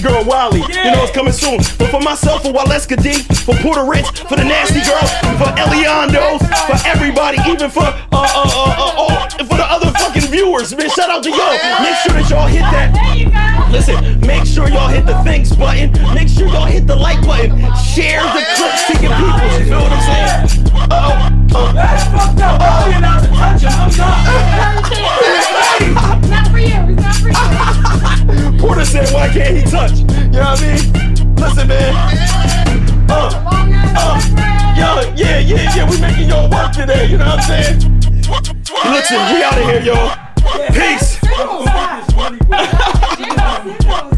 Nasty Girl Wiley. You know it's coming soon. But for myself, for Waleska D, for Porter Rich, for the Nasty Girl, for Eliandos, for everybody, even for uh uh uh, uh all, for the other fucking viewers, man. Shout out to y'all. Make sure that y'all hit that. There you go. Listen, make sure y'all hit the thanks button. Make sure y'all hit the like button. Share the clips to your people. You know what I'm saying? Uh-oh. Uh, It's not for you. It's not for you. [laughs] Porter said, why can't he touch? You know what I mean? Listen, man. Uh, Long ass uh, yo, yeah, yeah, yeah. We making y'all work today. You know what I'm saying? Listen, we out of here, y'all. Peace. [laughs]